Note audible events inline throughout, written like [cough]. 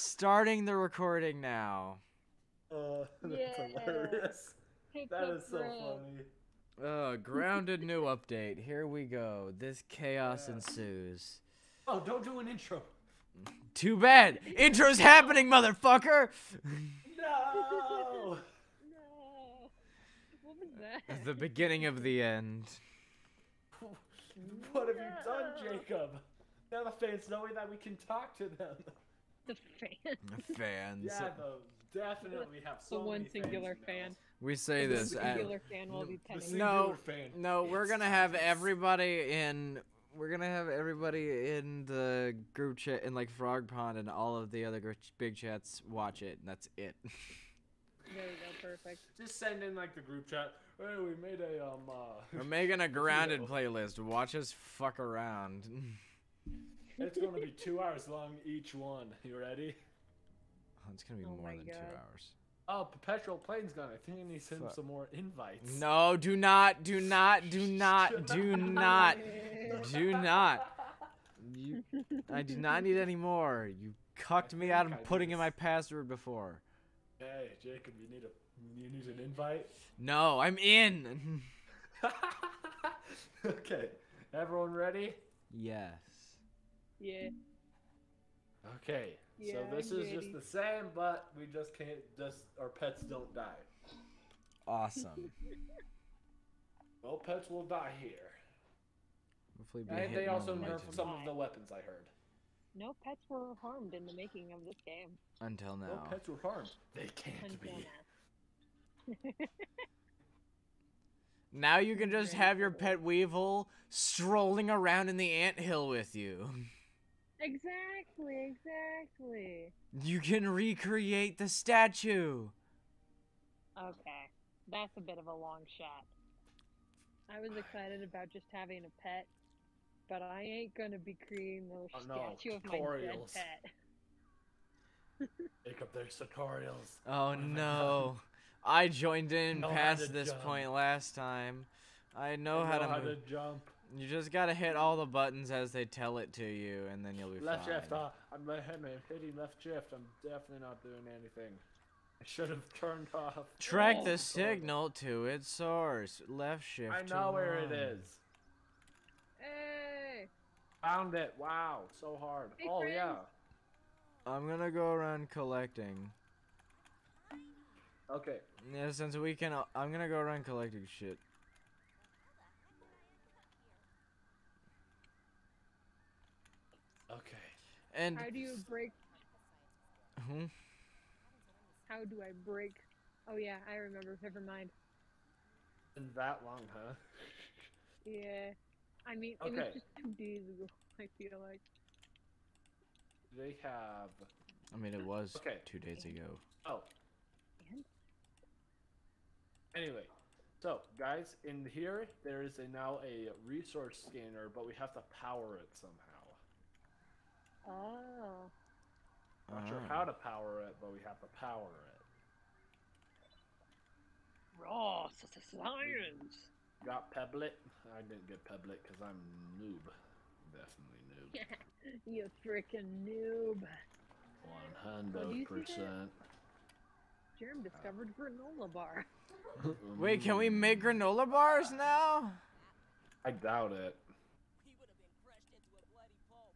Starting the recording now. Uh, [laughs] that's Yeah. hilarious. Pick That up so funny. Uh, grounded new update. Here we go. This chaos Yeah. ensues. Oh, don't do an intro. Too bad. Intro's happening, motherfucker. No. [laughs] No. What was that? the beginning of the end. what have you done, Jacob? Now the fans knowing that we can talk to them. The fan. Fans. Yeah, though, definitely have so the one many fans singular now. fan. We say The this. at- singular fan will be The singular No, fan. No, we're gonna have everybody in. We're gonna have everybody in the group chat in like Frog Pond and all of the other big chats watch it, and that's it. [laughs] There we go. Perfect. Just send in like the group chat. Hey, we made a um. Uh, We're making a [laughs] grounded Video. playlist. Watch us fuck around. [laughs] it's gonna be two hours long each one. You ready? Oh, it's gonna be Oh more my than two hours. Oh, Perpetual Plane's gone. I think I need to send Fuck. some more invites. No, do not, do not, do not, do [laughs] not, [laughs] do not. You, I do not need any more. You cucked me out of I putting in my password before. Hey, Jacob, you need a you need an invite. No, I'm in. [laughs] okay, everyone ready? yes. Yeah. Okay, Yeah, so this is just the same, but we just can't just our pets don't die. Awesome. [laughs] Well, pets will die here, Hopefully be and they also than nerf some of the weapons. I heard. No pets were harmed in the making of this game. Until now. No pets were harmed. They can't Until be. now. [laughs] Now you can just have your pet Weevil strolling around in the ant hill with you. [laughs] Exactly. Exactly. You can recreate the statue. Okay. That's a bit of a long shot. I was excited about just having a pet, but I ain't gonna be creating the Oh, no, statue of my dead tutorials. pet. Jacob, there's tutorials. Oh What have I no. I joined in Know how past this jump. point last time. I know, I how to move. jump. You just gotta hit all the buttons as they tell it to you, and then you'll be Left fine. shift. Uh, I'm I'm hitting left shift. I'm definitely not doing anything. I should have [laughs] turned off. Track Oh, the God. signal to its source. Left shift. I to know where it run. is. Hey! Found it. Wow, so hard. Hey, oh friends. yeah. I'm gonna go around collecting. Okay. Yeah, since we can, uh, I'm gonna go around collecting shit. Okay. And How do you break? Hmm? How do I break? Oh yeah, I remember. Never mind. Been that long, huh? Yeah. I mean, it was just two days ago. [laughs] I feel like. They have. I mean, it was Okay. two days ago. Oh. And? Anyway, so guys, in here there is a, now a resource scanner, but we have to power it somehow. Oh. Not sure Ah. how to power it, but we have to power it. Raw s- s- science. Got Pebblet? I didn't get Pebblet because I'm noob. Definitely noob. [laughs] you freaking noob. One Oh, do you hundred see that? percent. Germ discovered granola bar. [laughs] Wait, can we make granola bars now? I doubt it. He would have been crushed into a bloody pulp.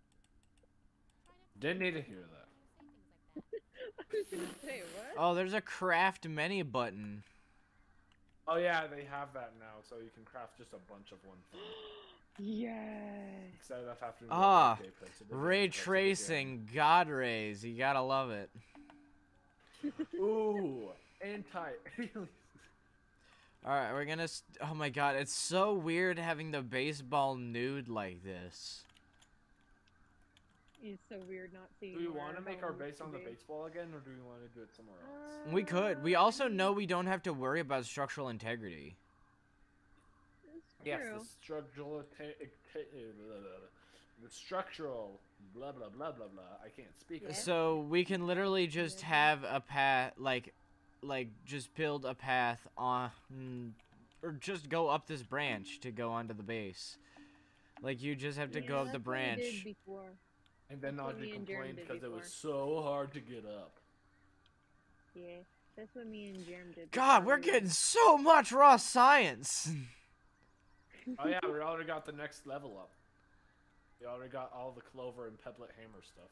Didn't need to hear that. I was gonna say what? Oh, there's a craft menu button. Oh yeah, they have that now, so you can craft just a bunch of one thing [gasps] Yay! instead of having. to Ah, okay, place it again, Ray place it tracing, God rays, you gotta love it. again. [laughs] Ooh, anti. All right, we're gonna. St- oh my God, it's so weird having the baseball nude like this. It's so weird not seeing. do we want to make our base on the be. baseball again, or do we want to do it somewhere else? Um, we could. We also know we don't have to worry about structural integrity. It's Yes, the structural, eh, eh, atta- atta- blah, blah, blah. the structural, blah blah blah blah blah. I can't speak. Yeah. So we can literally just have a path, like, like just build a path on, or just go up this branch to go onto the base. Like you just have to Yeah, go up the that's did branch. Before. And then That's what Audri me complained because it was so hard to get up. Yeah, that's what me and Jarom did. God, we're we- getting so much raw science. [laughs] Oh yeah, we already got the next level up. We already got all the clover and pebblet hammer stuff.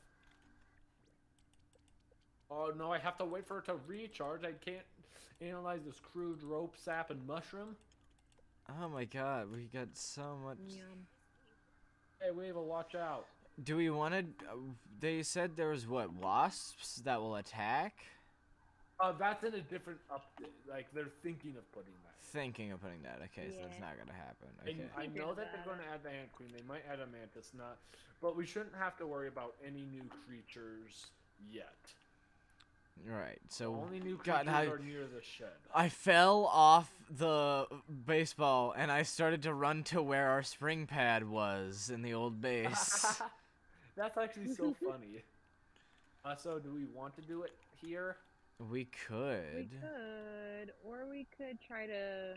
Oh no, I have to wait for it to recharge. I can't analyze this crude rope sap and mushroom. Oh my god, we got so much. Yum. Hey, Weevil, watch out. Do we want to? They said there was what wasps that will attack. Uh, that's in a different update. Like they're thinking of putting that. Thinking of putting that. Okay, so that's not gonna happen. And Okay. I know that they're going to add the ant queen. They might add a mantis, not. But we shouldn't have to worry about any new creatures yet. Right. The So only new God, creatures are near the shed. I fell off the baseball and I started to run to where our spring pad was in the old base. [laughs] [laughs] That's actually so funny. Uh, so, do we want to do it here? we could. We could. could, or we could try to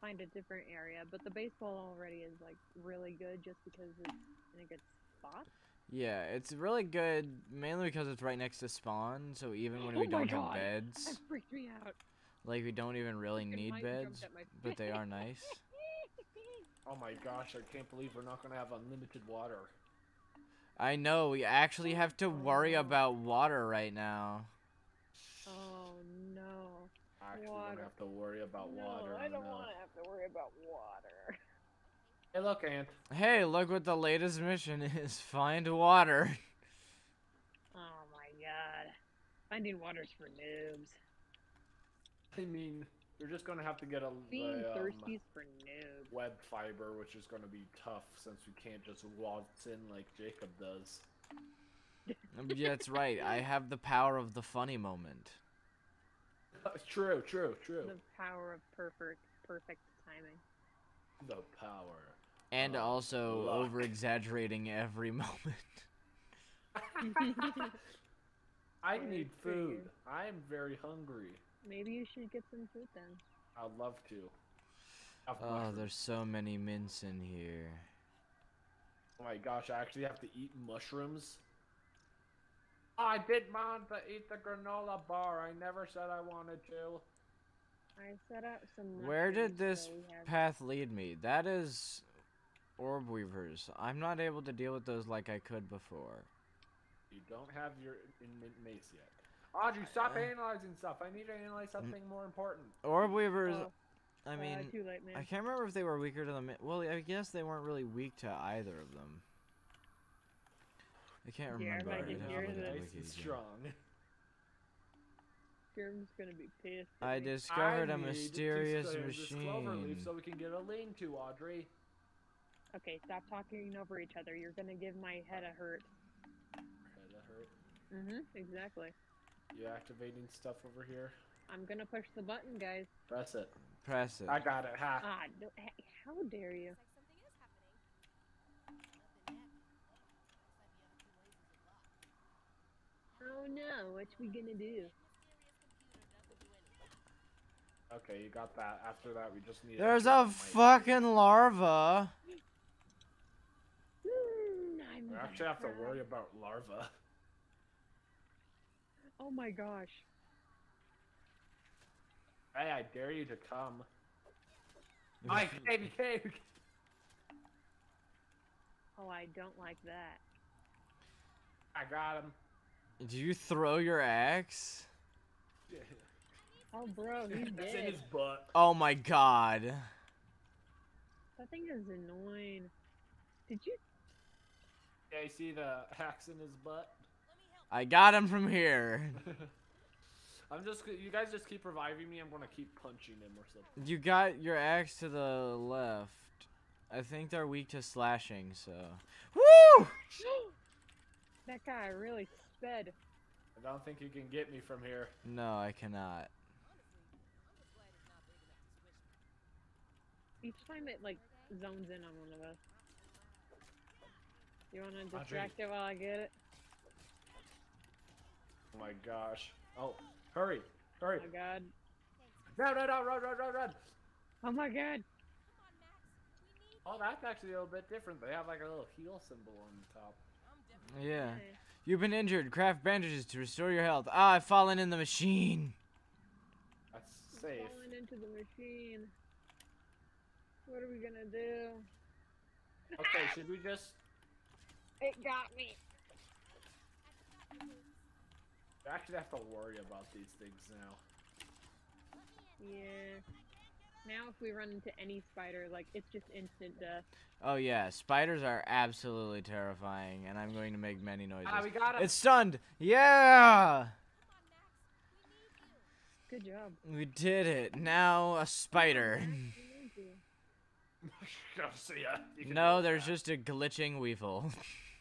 find a different area. But the baseball already is like really good, just because it's in a good spot. Yeah, it's really good mainly because it's right next to spawn. So even when Oh we don't have God. That beds, freaked me out. like we don't even really Freaking need beds, but they are nice. [laughs] Oh my gosh, I can't believe we're not going to have unlimited water. I know we actually have to worry about water right now. Oh no. Actually, we're going have to worry about no, water. I don't no. want to have to worry about water. Hey, look, Ant. Hey, look what the latest mission [laughs] is. Find water. Oh my god. Finding water's for noobs. I mean, you're just going to have to get a Being the, um, thirsty's for noobs. web fiber, which is going to be tough since we can't just waltz in like Jacob does. Um, yeah, that's right. I [laughs] have the power of the funny moment. true, true, true. The power of perfect, perfect timing. The power. And also luck. over exaggerating every [laughs] moment. [laughs] I need food. I am very hungry. Maybe you should get some food then. I'd love to. Have Oh, mushrooms. there's so many mints in here. Oh my gosh, I actually have to eat mushrooms. I did want to eat the granola bar. I never said I wanted to. I set up some. Where did this so we have- path lead me? That is orb weavers. I'm not able to deal with those like I could before. You don't have your in mint mace yet. Audri, stop Uh, analyzing stuff. I need to analyze something more important. Orb weavers. Oh, I uh, mean, too late, man. I can't remember if they were weaker to the. Well, I guess they weren't really weak to either of them. I can't Yeah, remember. I I'd can hear look at the that. nice wiki and again. strong. [laughs] Jarom's gonna be pissed. I discovered I a mysterious clear this clover leaf machine. so we can get a lean to Audri. Okay, stop talking over each other. You're gonna give my head a hurt. Head a hurt. Mhm. Exactly. You activating stuff over here? I'm gonna push the button, guys. Press it. Press it. I got it. Ha. Ah, no, how dare you? Looks like something is happening. Nothing yet. Looks like the other two lasers are locked. Oh no, what we gonna do? Mysterious computer doesn't do anything. Okay, you got that. After that, we just need. There's kill a fucking larva. Mm, I'm We actually have to worry about larva. Oh my gosh. Hey, I dare you to come. Mike, baby cake. Oh, I don't like that. I got him. Did you throw your axe? Oh, bro, he's [laughs] It's in his butt. Oh my god. That thing is annoying. Did you? Yeah, you see the axe in his butt. Let me help. I got him from here. [laughs] I'm just. You guys just keep reviving me. I'm gonna keep punching him or something. You got your axe to the left. I think they're weak to slashing, so. Woo! [gasps] that guy really sped. I don't think you can get me from here. No, I cannot. Honestly, I'm just glad it's not big enough to squish me. Each time it like zones in on one of us. You wanna distract it while I get it? Oh my gosh. Oh, hurry, hurry. Oh hurry. my god. No, no, no, run, run, run, run. Oh my god. Come on, Max. We need. Oh, that's actually a little bit different. They have like a little heal symbol on the top. Yeah. You've been injured. Craft bandages to restore your health. Ah, I've fallen in the machine. That's I'm safe. falling into the machine. What are we gonna do? Okay, should we just It got me. We actually have to worry about these things now? Yeah. Now if we run into any spider, like it's just instant death. Oh yeah, spiders are absolutely terrifying, and I'm going to make many noises. Ah, we got it. It's stunned. Yeah, Good job. we did it. Now a spider. I'll see ya. You can deal no, there's that. just a glitching weevil.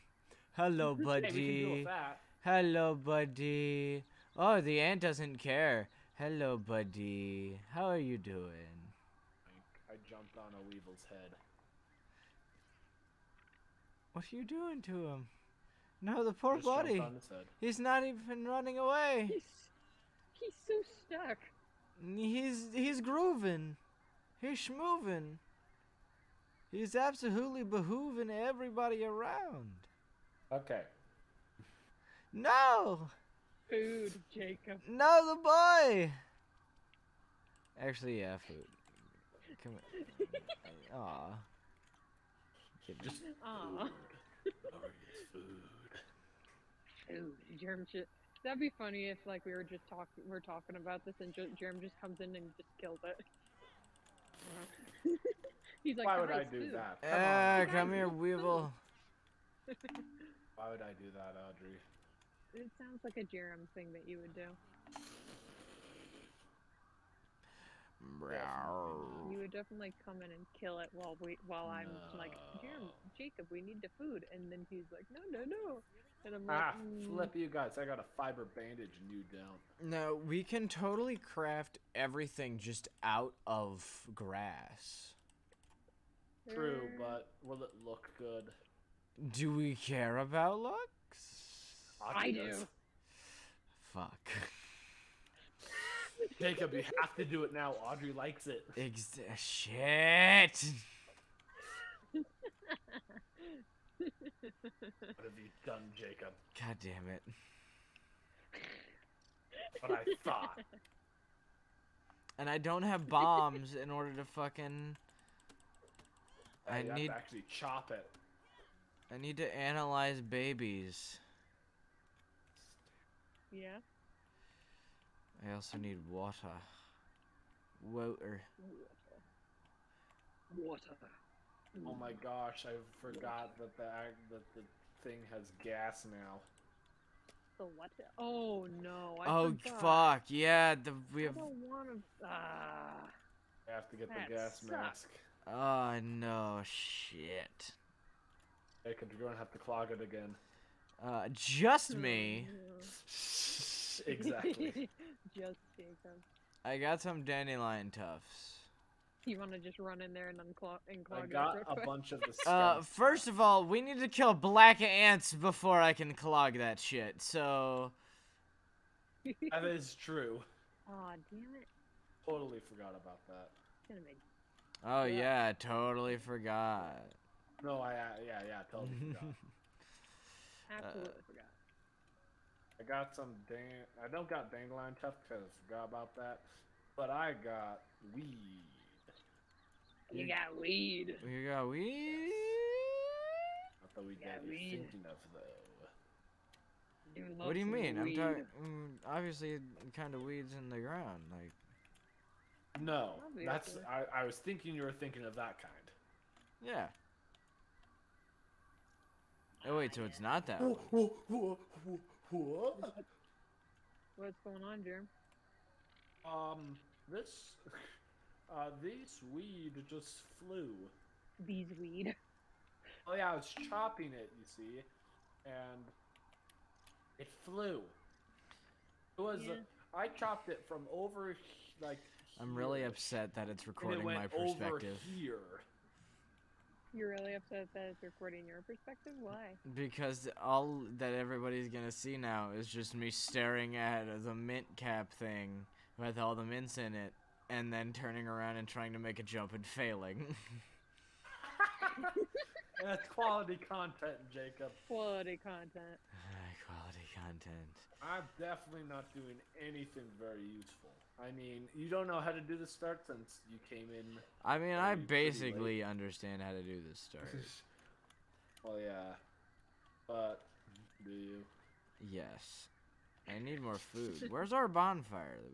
[laughs] Hello, [laughs] Hey, we can deal buddy. with that. Hello, buddy. Oh, the ant doesn't care. Hello, buddy. How are you doing? I jumped on a weevil's head. What are you doing to him? No, the poor Just buddy. on his head. He's not even running away. He's he's so stuck. He's he's grooving. He's schmoving. He's absolutely behooving everybody around. Okay. No! Food, Jacob. No, the boy! Actually, yeah, food. Come on. Aw. Just Aw. food. Food. Germ shit. That'd be funny if like we were just talking, we're talking about this, and Ger- Germ just comes in and just kills it. [laughs] He's like, Why would I do food." that? Come Ah, on. come here, Weevil. [laughs] Why would I do that, Audri? It sounds like a Jarom thing that you would do. You would definitely come in and kill it while we while I'm like, Jarom, Jacob, we need the food, and then he's like, no, no, no, and I'm like, Ah, "Mm, flip you guys. I got a fiber bandage and you don't. No, we can totally craft everything just out of grass. True, but will it look good? Do we care about looks? Audri I do. Fuck. [laughs] Jacob, you have to do it now. Audri likes it. Ex- shit. What have you done, Jacob? God damn it. What I thought. And I don't have bombs in order to fucking. I you need have to actually chop it. I need to analyze babies. Yeah. I also need water. Water. Water. Oh my gosh, I forgot that the that the thing has gas now. The what? Oh no! I Oh forgot. fuck! Yeah, the we I have. don't want to. Ah. I have to get the gas sucks. mask. Oh no! Shit. Jacob, you're gonna have to clog it again. Uh, just me. exactly. [laughs] just Jacob. I got some dandelion tufts. You want to just run in there and unclog and clog I got a quick? bunch of the [laughs] Uh, first of all, we need to kill black ants before I can clog that shit. So, that is true. Aw, damn it! Totally forgot about that. Make oh Yeah. yeah, totally forgot. No, I uh, yeah yeah totally forgot. [laughs] absolutely forgot. I got some dang. I don't got dandelion tuft because I forgot about that. But I got weed. You got weed. You got weed. Not the weed Yeah, that you're weed. thinking of though. What do you loves mean? I'm talking. Mm, obviously, kind of weeds in the ground. Like, No, that's I, I was thinking you were thinking of that kind. yeah. Oh wait, so it's not that. What? What's going on, Jerm? Um, this, [laughs] uh, this weed just flew. These weed. Oh yeah, I was chopping it, you see, and it flew. It was. Yeah. Uh, I chopped it from over, like. I'm really upset that it's and it recording went my over perspective. here. You're really upset that it's recording your perspective? Why? Because all that everybody's gonna see now is just me staring at the mint cap thing with all the mints in it, and then turning around and trying to make a jump and failing. [laughs] [laughs] That's quality content, Jacob. Quality content. [sighs] Quality content. I'm definitely not doing anything very useful. I mean, you don't know how to do the start since you came in. I mean, I Pretty- pretty late. basically understand how to do this [laughs] start. well, yeah. But, do you? yes. I need more food. [laughs] Where's our bonfire that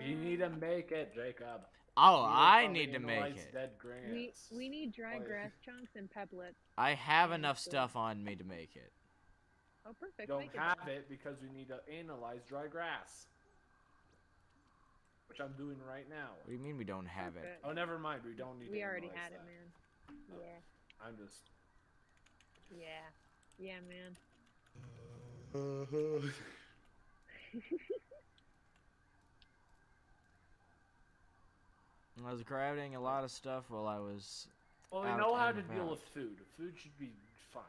we? You need Uh, to make it, Jacob. Oh, I need to make it. Dead grass. We we need dry Oh, yeah. grass [laughs] chunks and pebblets. I have enough stuff on me to make it. Oh, perfect. don't Make have then. it because we need to analyze dry grass. Which I'm doing right now. What do you mean we don't have it? Oh, never mind. We don't need it. We to already analyze had it, that. man. Yeah, I'm just. yeah, yeah, man. [laughs] I was grabbing a lot of stuff while I was. Well, we Out know how and to deal with food. Food should be fine.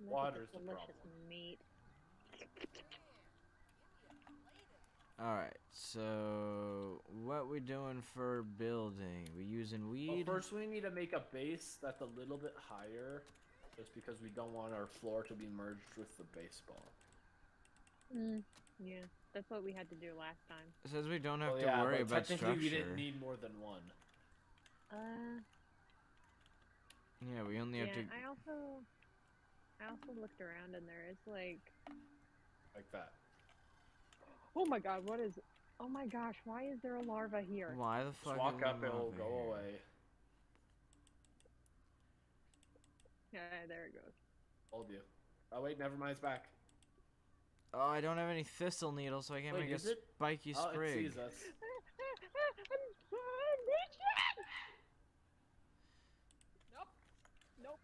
Look at Water's this the delicious problem. meat. Alright, so what we doing for building? We using Well, weed? first we need to make a base that's a little bit higher, just because we don't want our floor to be merged with the baseball. Mm, yeah, that's what we had to do last time. It says we don't have Well, to yeah, worry but about technically structure. we didn't need more than one. Uh, Yeah, we only yeah. have to. I also, I also looked around and there is like, Like that. Oh my god, what is? Oh my gosh, why is there a larva here? Why the fuck? Just walk up, there it'll go here? away. Yeah, there it goes. Hold you. Oh wait, never mind, it's back. Oh, I don't have any thistle needles, so I can't Wait, make a is it? spiky Oh, it sees us. Nope. [laughs] Nope.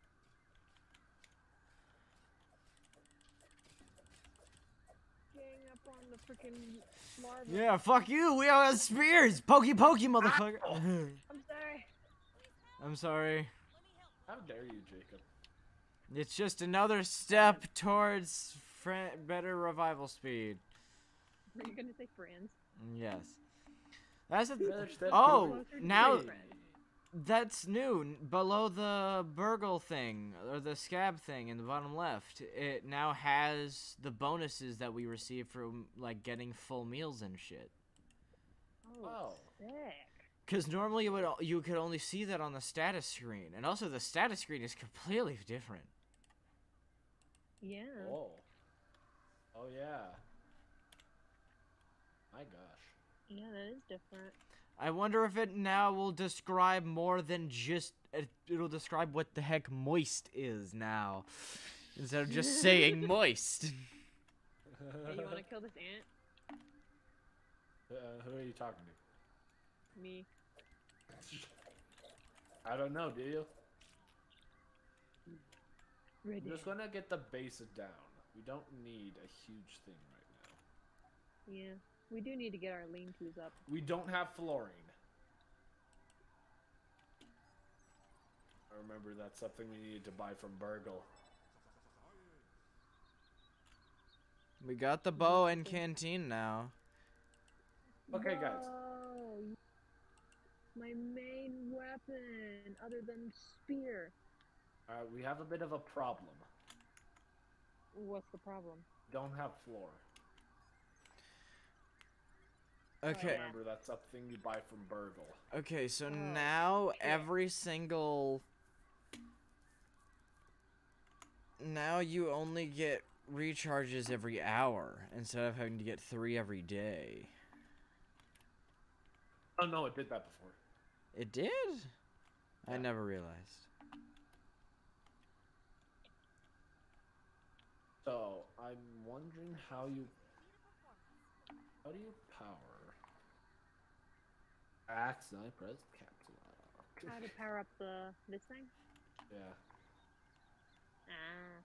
Gang up on the freaking larva. Yeah, fuck you. We all have spears. Pokey, pokey, ah! motherfucker. I'm sorry. I'm sorry. How dare you, Jacob? It's just another step towards fr- better revival speed. Were you gonna say friends? Yes. That's a Another step Oh, now- free. That's new. Below the burgle thing or the scab thing in the bottom left, it now has the bonuses that we receive from like getting full meals and shit. Oh, Oh. sick. Because normally you would you could only see that on the status screen, and also the status screen is completely different. Yeah. Oh. Oh yeah. My gosh. Yeah, that is different. I wonder if it now will describe more than just it, it'll describe what the heck moist is now, instead of just saying [laughs] moist. Hey, you wanna kill this ant? Uh, who are you talking to? Me. I don't know. Do you? Ready. I'm just gonna get the base down. We don't need a huge thing right now. Yeah. We do need to get our lean-tos up. We don't have flooring. I remember that's something we needed to buy from Burgle. we got the bow and canteen now. Okay, guys. Whoa, My main weapon, other than spear. Alright, we have a bit of a problem. What's the problem? Don't have floor. Okay. yeah. Remember that's something you buy from Burgle. Okay, so Oh, now shit. every single now you only get recharges every hour instead of having to get 3 every day. Oh no, it did that before. It did? I never realized. So I'm wondering how you how do you power axe and I press caps lock. How to power up the this thing? Yeah. Ah.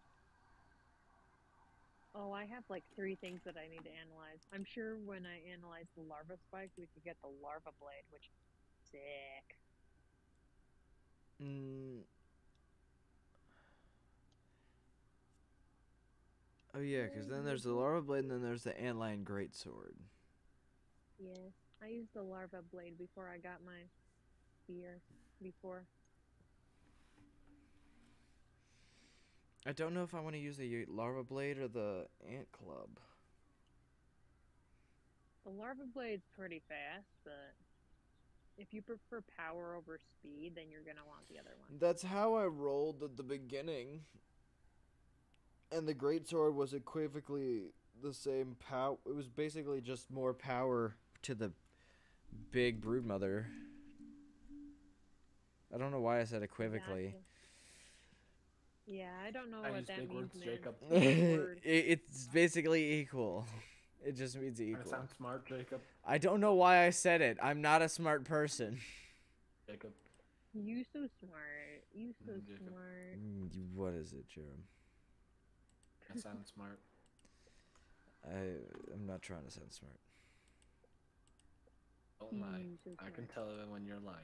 Oh, I have like three things that I need to analyze. I'm sure when I analyze the larva spike, we could get the larva blade, which sick. Mm. Oh yeah, because then there's the larva blade and then there's the antlion greatsword. Yes, I used the larva blade before I got my spear. Before. I don't know if I want to use the larva blade or the ant club. The larva blade's pretty fast, but if you prefer power over speed, then you're gonna want the other one. That's how I rolled at the beginning. And the greatsword was equivocally the same power. It was basically just more power to the big broodmother. I don't know why I said equivocally. Yeah, I don't know I what that big means. Jacob. [laughs] It- it's basically equal. [laughs] It just means That equal. sounds smart, Jacob. I don't know why I said it. I'm not a smart person. [laughs] Jacob. You so smart. You so Mm, Jacob. smart. Mm, What is it, Jarom? That sounds smart. I I'm not trying to sound smart. Don't lie. You so I can tell when you're lying.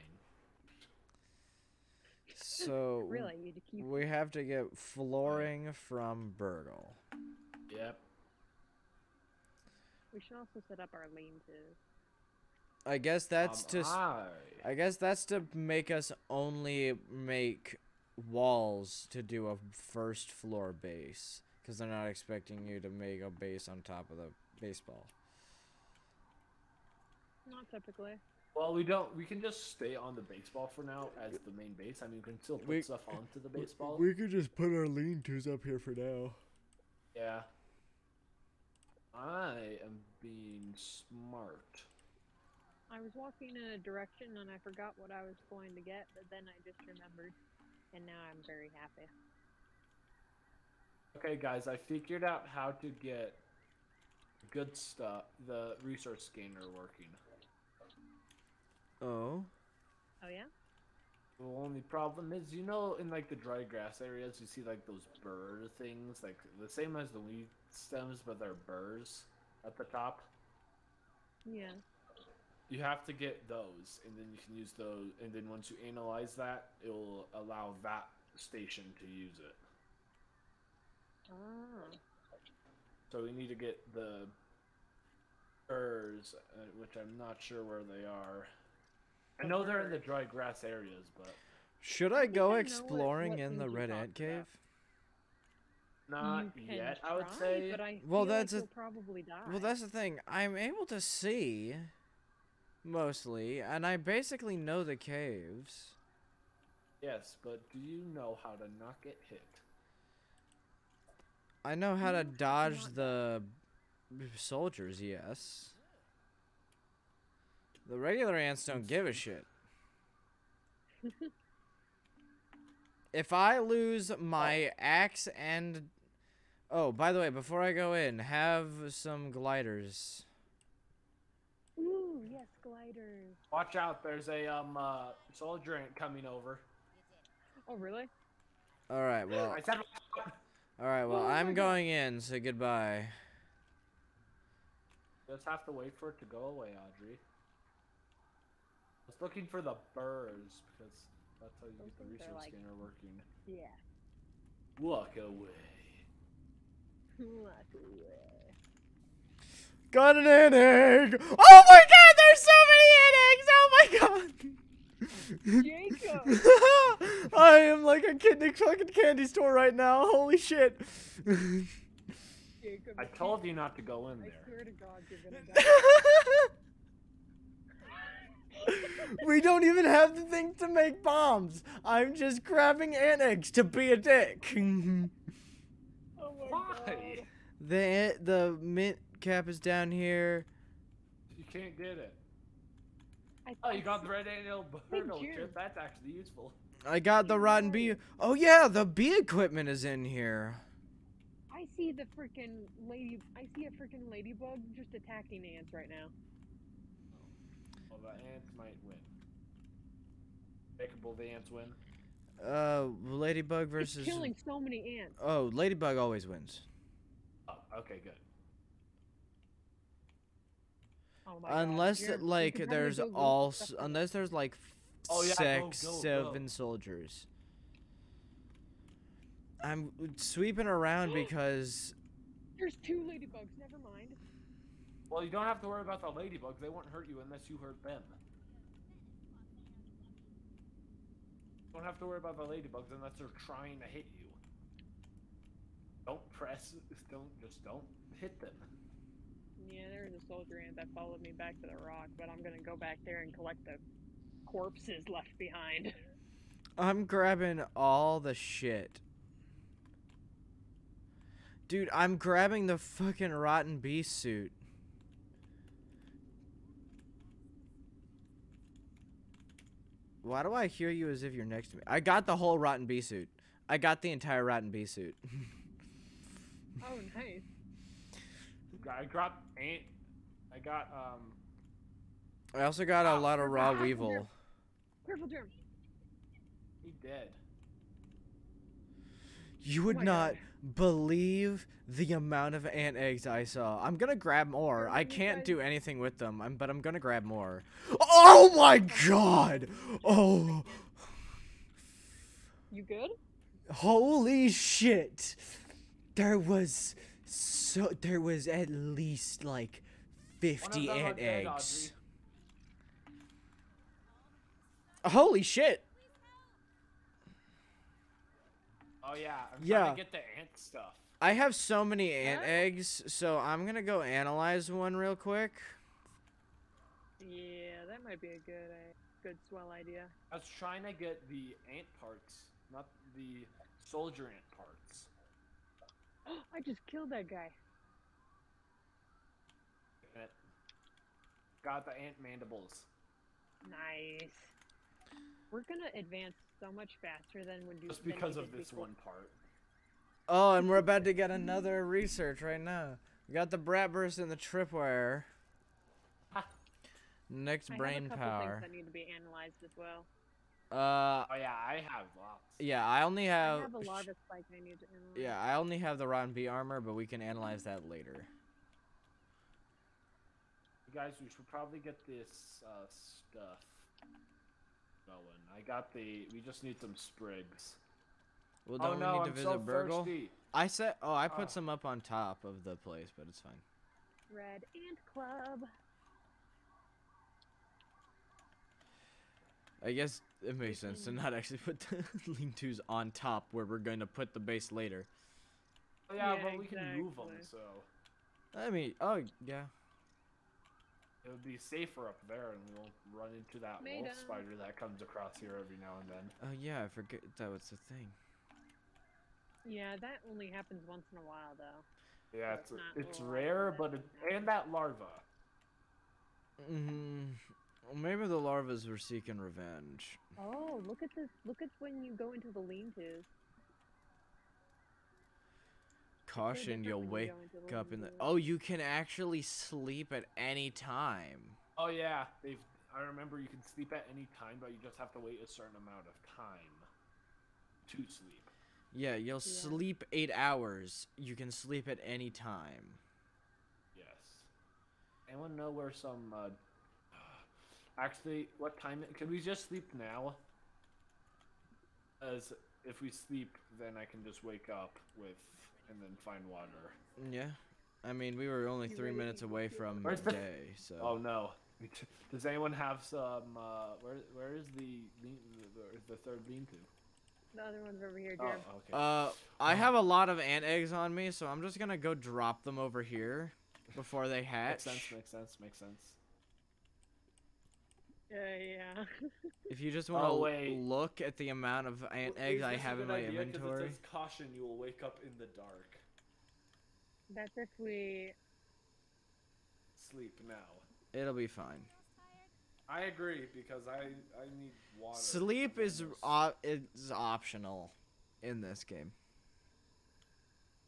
So [laughs] Really, you to keep. we have to get flooring from Burgle. Yep. We should also set up our lean-tos. I guess that's Um, to s- I, I guess that's to make us only make walls to do a first floor base because they're not expecting you to make a base on top of the baseball. Not typically. well, we don't. We can just stay on the baseball for now as the main base. I mean, we can still put We- stuff [laughs] onto the baseball. We could just put our lean-tos up here for now. yeah. I am being smart. I was walking in a direction and I forgot what I was going to get, but then I just remembered, and now I'm very happy. Okay, guys, I figured out how to get good stuff, the resource scanner working. Oh. Oh yeah? The only problem is, you know, in like the dry grass areas, you see like those burr things, like the same as the weed stems, but they're burrs at the top. Yeah. You have to get those, and then you can use those. And then once you analyze that, it will allow that station to use it. Ah. So we need to get the burrs, uh, which I'm not sure where they are. I know they're in the dry grass areas, but Should I go I know what- exploring what in the red ant cave? not you can yet. I would say. But I Well, that's a- like you'll probably die. Well, that's the thing. I'm able to see mostly, and I basically know the caves. Yes, but do you know how to not get hit? I know how to dodge the soldiers, yes. The regular ants don't give a shit. [laughs] if I lose my axe and Oh, by the way, before I go in, have some gliders. Ooh, yes, gliders. Watch out! There's a um uh, soldier ant coming over. Oh, really? All right, well, I said... All right, well, oh, I'm God. going in. So goodbye. Just have to wait for it to go away, Audri. I was looking for the burrs because that's how you Those get the things are like- scanner working. Yeah. Walk away. [laughs] Walk away. Got an ant egg! Oh my god, there's so many ant eggs! Oh my god! Jacob! [laughs] I am like a kid in a fucking candy store right now. Holy shit. Jacob, I told you not to go in I there. swear to God, you're gonna [laughs] die. We don't even have the thing to make bombs. I'm just grabbing ant eggs to be a dick. Mm-hmm. Oh my Why? God. the the mint cap is down here. You can't get it. I, Oh, you got the red annual burgle chip. That's actually useful. I got the rotten bee. Oh yeah, the bee equipment is in here. I see the freaking lady. I see a freaking ladybug just attacking ants right now. Well, the ants might win. Jacob, will the ants win? Uh, ladybug versus. It's killing so many ants. Oh, ladybug always wins. Oh, okay, good. Oh my God, Unless Jared, like there's all, stuff s- from- unless there's like Oh, yeah, six, go, go. seven soldiers. I'm sweeping around [gasps] because There's two ladybugs. Never mind. Well, you don't have to worry about the ladybugs. They won't hurt you unless you hurt them. Don't have to worry about the ladybugs unless they're trying to hit you. Don't press. Don't just don't hit them. Yeah, there's was a soldier ant that followed me back to the rock, but I'm gonna go back there and collect the corpses left behind. I'm grabbing all the shit. Dude, I'm grabbing the fucking rotten beast suit. Why do I hear you as if you're next to me? I got the whole rotten bee suit. I got the entire rotten bee suit. [laughs] oh, nice. I got ant. I got um. I also got a Ah, lot of raw ah, weevil. Purple germ. He dead. You would my not God. Believe the amount of ant eggs I saw. I'm gonna grab more. Oh I can't do anything with them. I'm, but I'm gonna grab more. Oh my god! Oh, You good? holy shit! There was so there was at least like 50 ant dead, eggs. Audri. Holy shit! Oh yeah. I'm Yeah. trying to get the ant stuff. I have so many ant Huh? eggs, so I'm gonna go analyze one real quick. Yeah, that might be a good, uh, good swell idea. I was trying to get the ant parts, not the soldier ant parts. [gasps] I just killed that guy. Got the ant mandibles. Nice. We're gonna advance so much faster than when you Just because of this before. one part. Oh, and we're about to get another research right now. We got the Bratburst and the Tripwire. Ha. Next I brain have a couple power. things that need to be analyzed as well. Uh, Oh yeah, I have lots. yeah, I only have. I have. have a sh- larva spike I need to analyze. Yeah, I only have the rotten bee armor, but we can analyze that later. You guys, we should probably get this uh, stuff going. I got the. We just need some sprigs. Well, oh don't no, we need I'm to so visit Burgle? thirsty. I said. Oh, I put Oh. some up on top of the place, but it's fine. Red Ant Club. I guess it makes sense to not actually put the [laughs] lean-tos on top where we're going to put the base later. Oh, yeah, Yeah, but we can move them, so I mean, oh yeah. it would be safer up there, and we won't run into that Made wolf 'em. spider that comes across here every now and then. Oh yeah, I forget that was the thing. Yeah, that only happens once in a while though. Yeah, So it's it's not it's rare, but it. it, and that larva. Mm-hmm. Well, maybe the larvas were seeking revenge. Oh, look at this! Look at when you go into the lean-tos. Caution, you'll when you wake go into the up in the. Oh, you can actually sleep at any time. Oh yeah, they've. I remember you can sleep at any time, but you just have to wait a certain amount of time to sleep. Yeah, you'll sleep eight hours. You can sleep at any time. Yes. Anyone know where some? Uh, [sighs] actually, what time? Can we just sleep now? As if we sleep, then I can just wake up with and then find water. Yeah. I mean, we were only three minutes away from Where's the- day, so. Oh no. [laughs] Does anyone have some? Uh, where where is the the, the third lean-to? The other one's over here, Oh, okay. Uh, I have a lot of ant eggs on me, so I'm just gonna go drop them over here before they hatch. makes sense. Makes sense. Makes sense. Yeah, yeah. [laughs] If you just want to Oh, look at the amount of ant eggs I have in my inventory. It says caution, you will wake up in the dark. That's if we. Sleep now. It'll be fine. I agree because I I need water. Sleep is op- is optional in this game.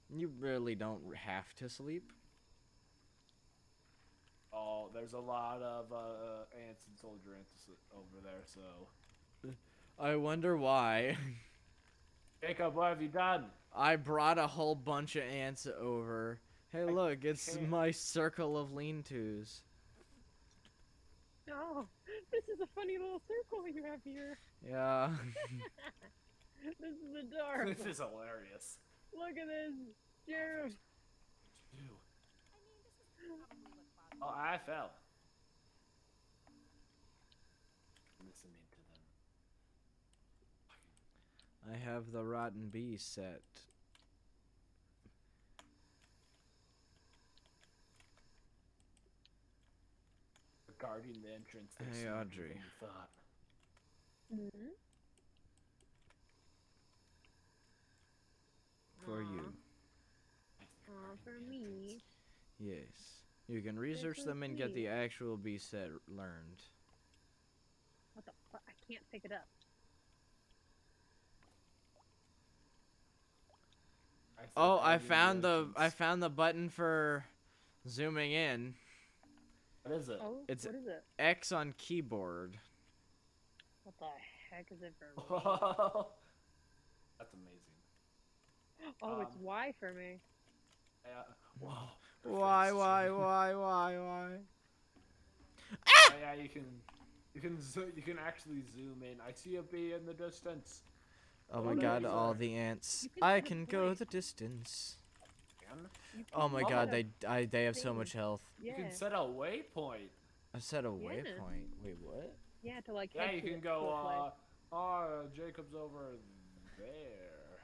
You really don't have to sleep. Oh, there's a lot of uh, ants and soldier ants over there. So, [laughs] I wonder why. [laughs] Jacob, what have you done? I brought a whole bunch of ants over. Hey, look, it's my circle of lean-tos. Oh, this is a funny little circle you have here. Yeah. [laughs] [laughs] This is the dark. this is hilarious. Look at this, Jarom. Ew. I mean, this is probably what bothers Oh, I fell. Listening to them. I have the rotten bee set. Guarding the entrance. Hey, Audri. than you thought. hmm For you. Aw, for me. Yes. You can research so them and get the actual B set learned. What the fuck? I can't pick it up. I Oh, I found the I found the button for zooming in. What is it? Oh, It's- what is it? X on keyboard. What the heck is it for? [laughs] me? That's amazing. Oh, it's um, Y for me. Yeah. Whoa. her Why, face why, changed. why, why, why? [laughs] Oh, yeah, you can, you can, zo- you can actually zoom in. I see a bee in the distance. Oh my no, god, all are. the ants. Can I can go point. the distance. Man. Oh my god, they a- I, they have so much health. You can set a waypoint. I set a Yeah. waypoint. Wait, what? yeah, to like. Yeah, you can go. to a. Uh, oh, Jacob's over there.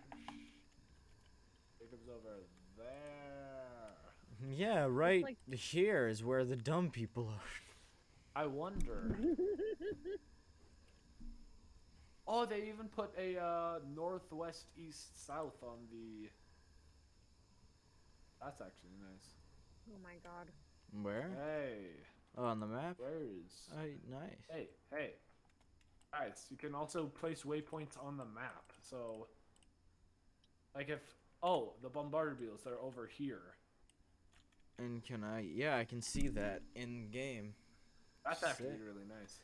Jacob's over there. Yeah, right like- here is where the dumb people are. I wonder. [laughs] oh, they even put a uh, northwest, east, south on the. That's actually nice. oh my god. Where? Hey, Oh, on the map? where is? Oh, nice. Hey, hey. Guys, you can also place waypoints on the map. So, like if oh, the bombardiers they're over here. And can I? Yeah, I can see that in game. That's actually really nice.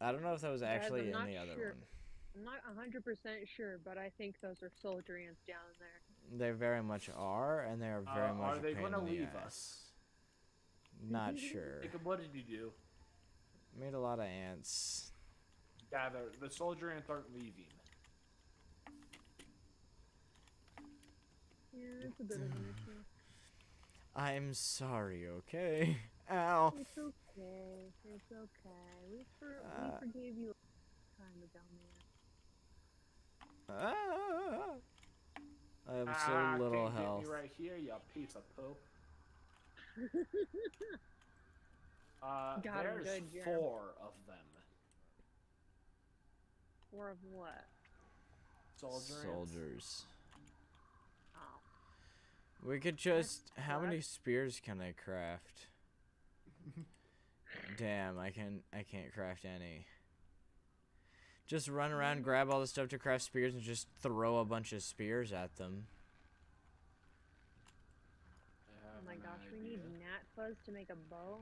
I don't know if that was actually I'm in not the other one. I'm not 100% sure, but I think those are soldier ants down there. They very much are, and they are very Uh, much are a they pain gonna in the leave ass. us? Not [laughs] sure. Jacob, what did you do? Made a lot of ants. Yeah, the, the soldier ants aren't leaving. Yeah, it's a bit of an issue. I'm sorry, okay? [laughs] Ow. It's okay. It's okay. We, for, Uh, we forgave you time ago, man. Ah. I have so ah, little can't health. Get me right here, you piece of poop. [laughs] Uh, Got 'em there's good, Jarom. four of them. Four of what? Soldier ants. Soldiers. Oh. We could just. How many spears can I craft? [laughs] Damn, I can. I can't craft any. Just run around, mm. grab all the stuff to craft spears, and just throw a bunch of spears at them. Oh my an gosh, we need idea. gnat fuzz to make a bow.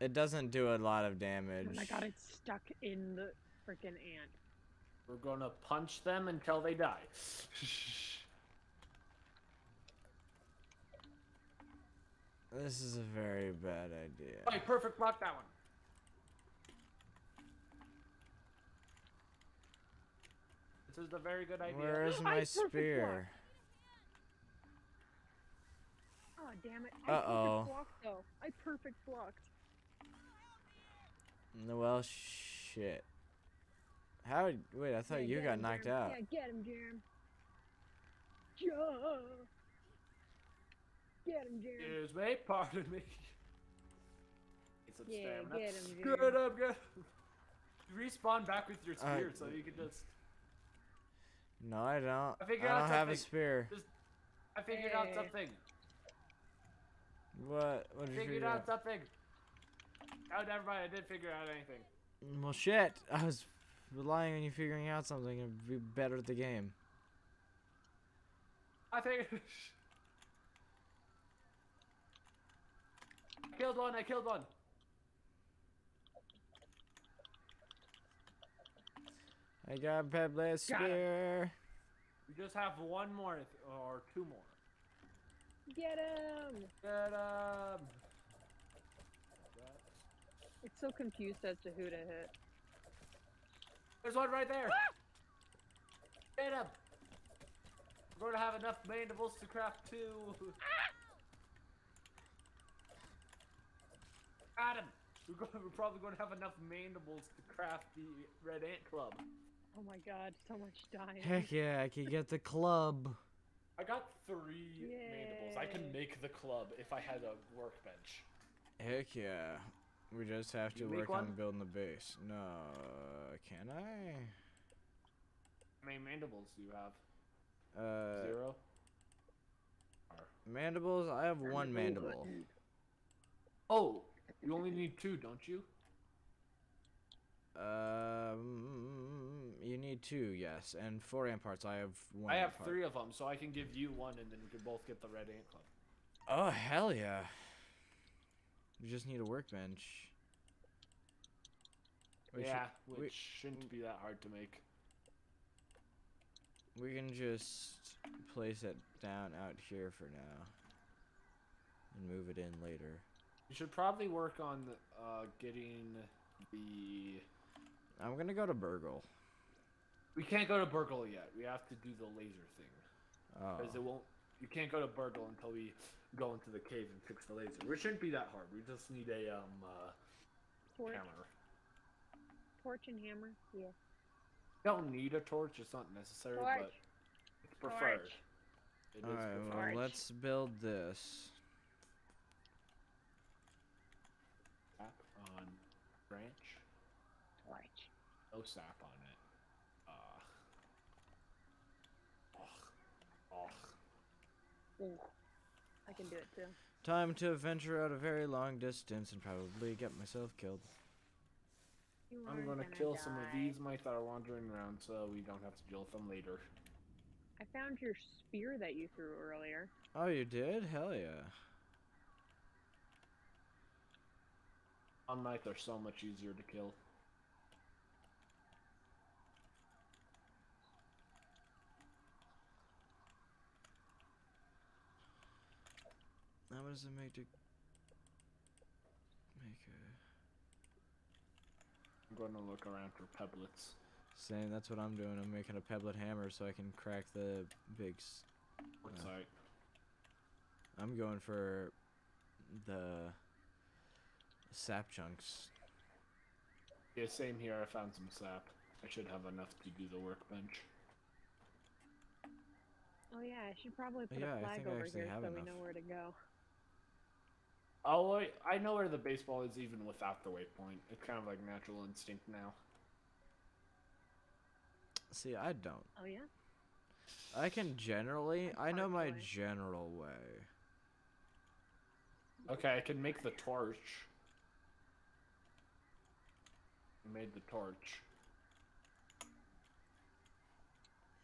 It doesn't do a lot of damage. Oh my god, it's stuck in the freaking ant. We're gonna punch them until they die. [laughs] This is a very bad idea. Hey, perfect block that one. This is a very good idea. Where is my perfect spear? Oh damn it! I Uh-oh. perfect blocked though. I perfect blocked. No, Well, shit. How? Wait, I thought Yeah, you got him, knocked Jarom. out. Yeah, get him, Jarom. Yeah. Get him, Jarom. Excuse me, pardon me. Need some Yeah, stamina. get him, Get Jarom. up, get Respawn back with your Uh, spear so you can just. No, I don't. I figured I don't have a something. spear. I figured out something. What? What did you Figured figure out out? something. Oh, never mind. I did figure out anything. Well, shit. I was relying on you figuring out something and be better at the game. I figured. [laughs] I killed one. I killed one. I got Peble's Got 'em. spear. We just have one more th- or two more. Get him! Get um. It's so confused as to who to hit. There's one right there. Get him. We're gonna have enough mandibles to craft two. Got him. We're, going, we're probably going to have enough mandibles to craft the red ant club. Oh my god, so much dying. Heck yeah, I can get the club. I got three mandibles. I can make the club if I had a workbench. Heck yeah. We just have to You make work on building the base. No, can I? How many mandibles do you have? Uh, Zero. mandibles. I have one mandible. Oh, you only need two, don't you? Um, you need two, yes, and four ant parts. I have one. I have three of them, so I can give you one, and then we can both get the red ant club. Oh hell yeah! We just need a workbench. We should- yeah, we- which shouldn't be that hard to make. we can just place it down out here for now, and move it in later. You should probably work on uh, getting the. I'm gonna go to Burgle. We can't go to Burgle yet. We have to do the laser thing Oh. because it won't. You can't go to Burgle until we go into the cave and fix the laser. Which shouldn't be that hard. We just need a um uh, Torch, hammer. torch and hammer. Yeah. Don't need a torch. It's not necessary, but it's preferred. Torch. It is All right, preferred. well, let's build this. Sap on branch. Torch. No sap on it. Uh. Ugh. Ugh. Ooh. I can do it too. Time to venture out a very long distance and probably get myself killed. I'm gonna gonna kill some of these mice that are wandering around so we don't have to deal with them later. I found your spear that you threw earlier. Oh, you did? Hell yeah. On night they're so much easier to kill. How does it make to make a I'm gonna look around for pebblets. same? That's what I'm doing. I'm making a pebblet hammer so I can crack the big. s- What Yeah. site? I'm going for the sap chunks. Yeah, same here. I found some sap. I should have enough to do the workbench. Oh yeah, I should probably put Yeah, I a flag over here have so we know where to go. Oh, wait, I know where the baseball is even without the waypoint. It's kind of like natural instinct now. See, I don't. Oh yeah. I can generally. I know my Parkway. general way. Okay, I can make the torch. I made the torch.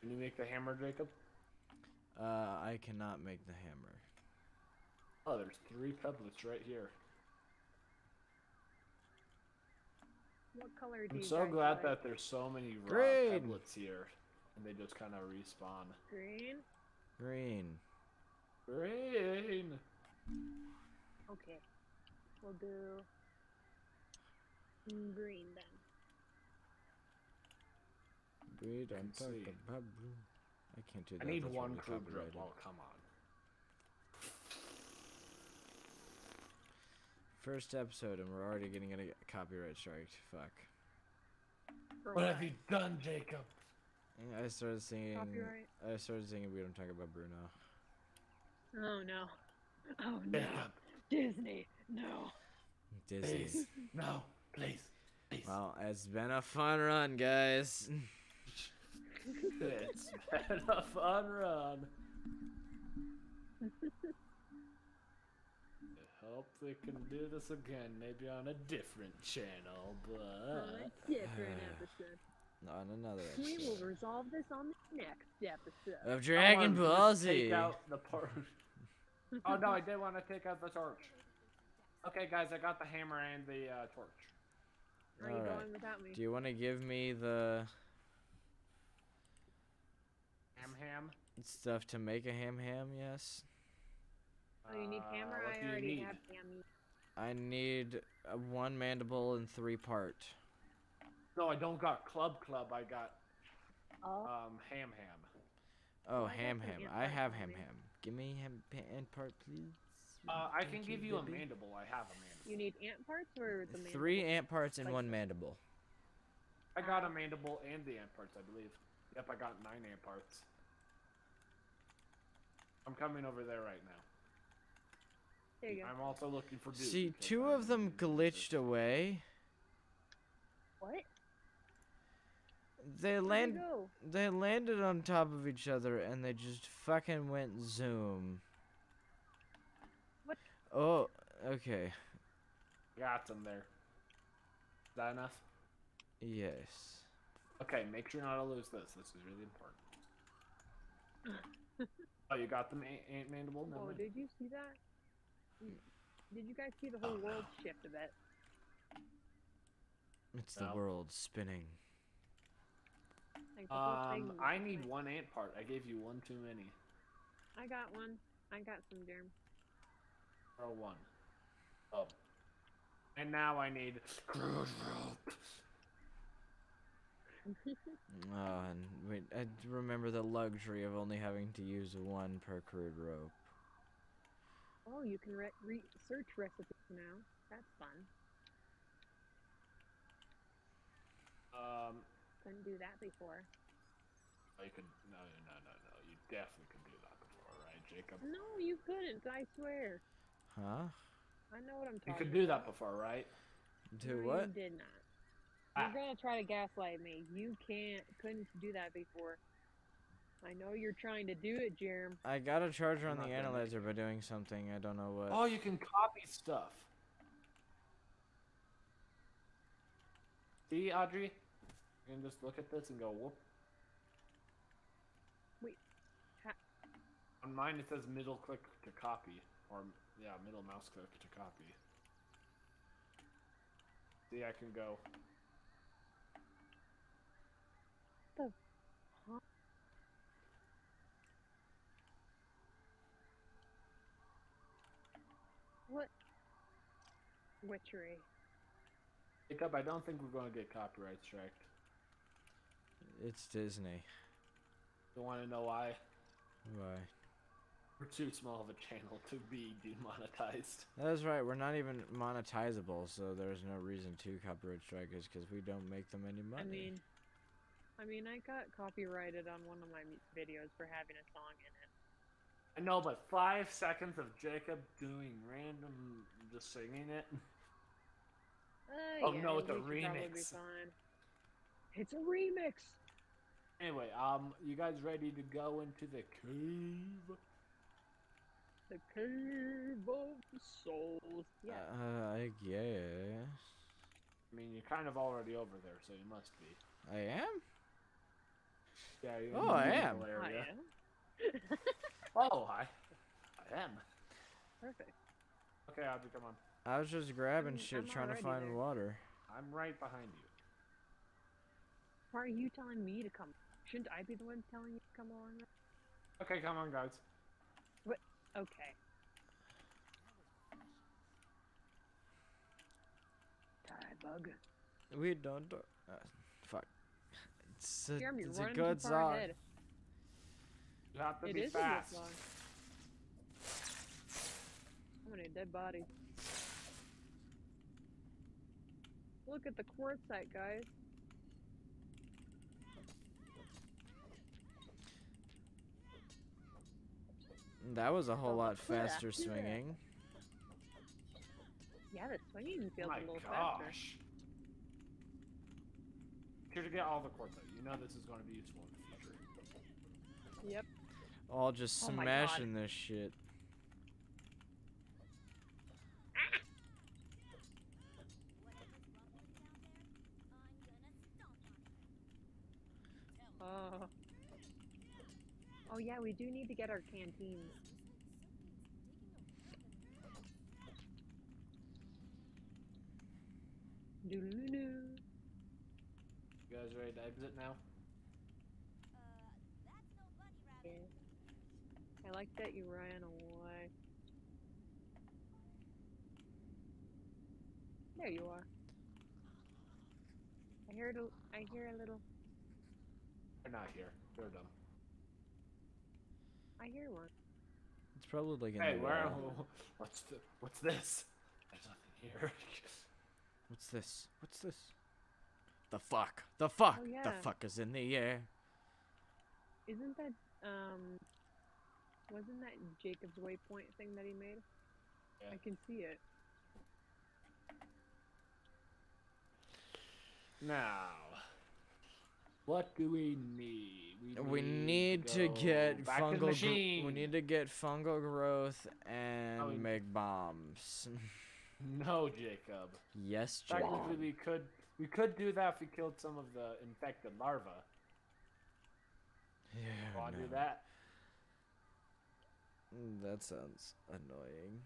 Can you make the hammer, Jacob? Uh, I cannot make the hammer. Oh, there's three pebblets right here. What color do I'm you so guys glad like? that there's so many raw Green. pebblets here, and they just kind of respawn. green. Green. Green. Okay. We'll do green then. Green, can on top see. of. I can't do that. I need that's one really crude rope. copyrighted. Oh, come on. First episode, and we're already getting a copyright strike. Fuck. What have you done, Jacob? Yeah, I started singing. Copyright. I started singing. We don't talk about Bruno. Oh no. Oh no. Jacob, Disney. No. Disney. please. No, please. Please. Well, it's been a fun run, guys. [laughs] It's been a fun run. [laughs] I hope we can do this again, maybe on a different channel, but... On but a different episode. [sighs] On another We will resolve this on the next episode. of Dragon Ball just Take Z. out the part. [laughs] oh no, I did want to take out the torch. Okay, guys, I got the hammer and the uh, torch. Are you Alright. going without me? Do you want to give me the Ham ham. stuff to make a ham ham? Yes. Oh, you need Uh, hammer? what do I you already need? have hammer. I need uh, one mandible and three part. No, I don't got club club. I got Oh, um ham ham. Oh, I got ham ham. I have ham ham. Give me ham pa- and part, please. Uh, I can give you a mandible. I have a mandible. you need ant parts or the man? Three ant parts and Like- one mandible. I got a mandible and the ant parts, I believe. Yep, I got nine ant parts. I'm coming over there right now. There you go. I'm also looking for dude. See, two of them glitched away. What? They land they landed on top of each other and they just fucking went zoom. What? Oh, okay. Got them there. Is that enough? Yes. Okay, make sure not to lose this. This is really important. [laughs] oh, you got the Ant, Ant Mandible? No, Oh, mind. did you see that? Mm. Did you guys see the whole world shift a bit? It's the No. world spinning. Like the whole thing Um, I need like- one ant part. I gave you one too many. I got one. I got some germ. Or one. Oh. And now I need crude rope. Oh, and wait, I d- remember the luxury of only having to use one per crude rope. Oh, you can re- research recipes now. That's fun. Um, Couldn't do that before. oh, you could no, no, no, no. You definitely could do that before, right, Jacob? No, you couldn't. I swear. Huh? I know what I'm talking. You could do that before, right? Do No, what? You did not. Ah. You're gonna try to gaslight me. You can't. Couldn't do that before. I know you're trying to do it, Jarom. I got a charger on the not gonna make analyzer by doing something. I don't know what. Oh, you can copy stuff. See, Audri? You can just look at this and go, whoop. Wait, ha- On mine, it says middle click to copy. Or, yeah, middle mouse click to copy. See, I can go. What? Witchery. Jacob, I don't think we're going to get copyright strike. It's Disney. You want to know why? Why? We're too small of a channel to be demonetized. That's right. We're not even monetizable, so there's no reason to copyright strike us because we don't make them any money. I mean, I mean, I got copyrighted on one of my videos for having a song in it. I know, but five seconds of Jacob doing random, just singing it. Uh, Oh, yeah, no, it's a we should probably be remix. It's a remix. Anyway, um, you guys ready to go into the cave? The cave of souls. Yeah. Uh, I guess. I mean, you're kind of already over there, so you must be. I am. Yeah. You're Oh, I in the am. middle I area. am. [laughs] Oh, I, I am. Perfect. Okay, Audri, come on. I was just grabbing I'm- shit I'm trying to find there. water. I'm right behind you. Why are you telling me to come? Shouldn't I be the one telling you to come along? Okay, come on, guys. What? Okay. Die bug. We don't. do- Uh, fuck. It's a, Jeremy, it's you're a good too song. ahead. You have to It be is fast. a good song. How many dead bodies? Look at the quartzite, guys. That was a whole Oh, lot faster Yeah. swinging. Yeah, the swinging feels my a little faster. gosh. Here to get all the quartzite. You know this is going to be useful in the future. Yep. All just Oh smashing this shit. Oh. Oh yeah, we do need to get our canteens. Doodaloo. You guys ready to exit now? Yeah. I like that you ran away. There you are. I heard a, I hear a little. They're not here. They're done. I hear one. It's probably like in Hey, where? wall. [laughs] What's the? What's this? There's nothing here. [laughs] What's this? What's this? The fuck? The fuck? Oh, The fuck is in the air? Isn't that um? Wasn't that Jacob's waypoint thing that he made? I can see it. Now, what do we need? We need to go get to the fungal. gr- we need to get fungal growth and we- make bombs. [laughs] No, Jacob. yes, Jacob. Technically, we could we could do that if we killed some of the infected larvae. Yeah, Want to no. do that? That sounds annoying.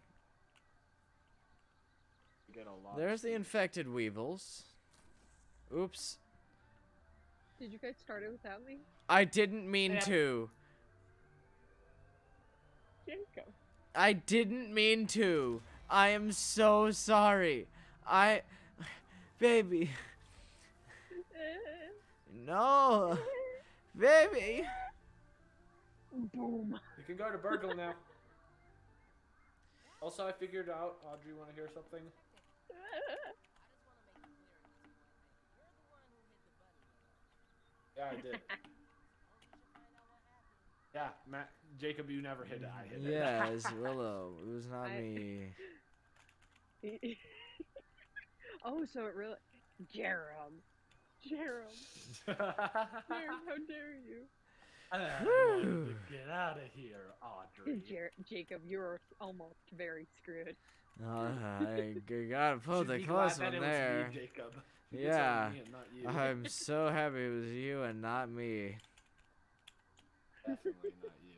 We Get a lot. There's the infected weevils. Oops. Did you guys start it without me? I didn't mean Yeah. to. Jacob. I didn't mean to. I am so sorry. I. Baby. [laughs] No. [laughs] Baby. Boom. You can go to Burgle now. [laughs] Also, I figured out. Audri, want to hear something? I just want to make it clear. You're the one who hit the button. Yeah, I did. [laughs] yeah, Matt, Jacob, you never hit it. I hit it. Yes, [laughs] Willow. It was not I- me. oh, so it really. Jarom. Jarom. Jarom, how dare you? I get out of here, Audri. [laughs] Jer- Jacob, you're almost very screwed. Uh, [laughs] I g- gotta [laughs] put the be glad close one it was there. Me, Jacob. It's Yeah. only me and not you. I'm so happy it was you and not me. Definitely not you.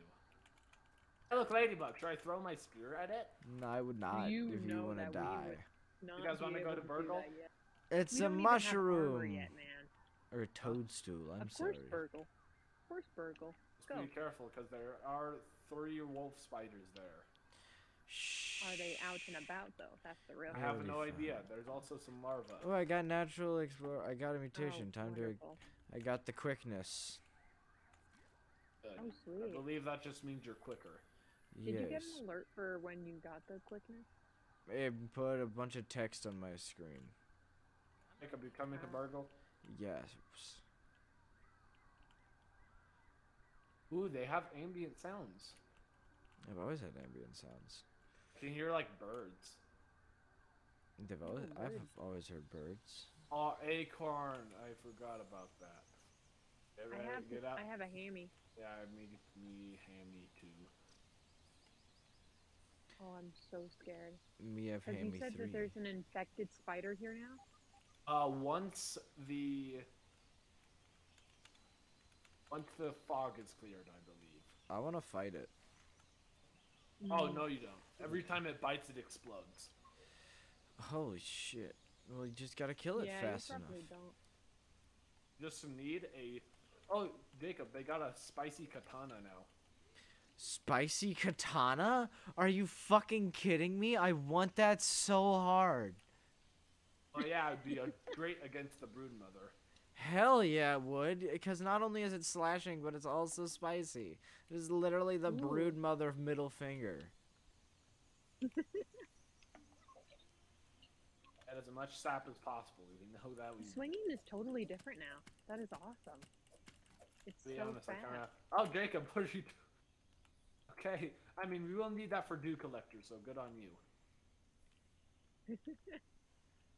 Hey, look, ladybug. Should I throw my spear at it? No, I would not You if you want to die. would Not guys wanna go to do Burgle? that. It's We a don't even have mushroom. Yet, man. Or a toadstool, I'm of course, sorry. Burgle. Of course, Burgle. Just Go. be careful, because there are three wolf spiders there. Shh. Are they out and about though? That's the real. Thing. I have be no idea. There's also some larvae. Oh, I got natural explore. I got a mutation. Oh, Time to. I got the quickness. Good. Oh, I believe that just means you're quicker. Did yes. you get an alert for when you got the quickness? It put a bunch of text on my screen. Jacob, you coming to Burgle? Yes. Ooh, they have ambient sounds. I've always had ambient sounds. You can hear like birds. They've always, Oh, I've always heard birds. Oh, acorn. I forgot about that. Get I have. get out. I have a hammy. Yeah, me, me, hammy too. Oh, I'm so scared. Me have Have you Hammy said three. that there's an infected spider here now? Uh, once the once the fog is cleared, I believe. I want to fight it. Oh Mm. no, you don't. Every time it bites, it explodes. Holy shit! Well, you just gotta kill it yeah, fast you enough. probably don't. Just need a. Oh, Jacob, they got a spicy katana now. Spicy katana? Are you fucking kidding me? I want that so hard. Oh yeah, it'd be a great against the broodmother. Hell yeah, it would. Because not only is it slashing, but it's also spicy. It is literally the Ooh. brood mother of middle finger. [laughs] Add as much sap as possible. We know that we. Swinging is totally different now. That is awesome. It's be so honest, fast. kind of. Oh, Jacob, what are you? do- Okay, I mean we will need that for dew collectors, so good on you. [laughs]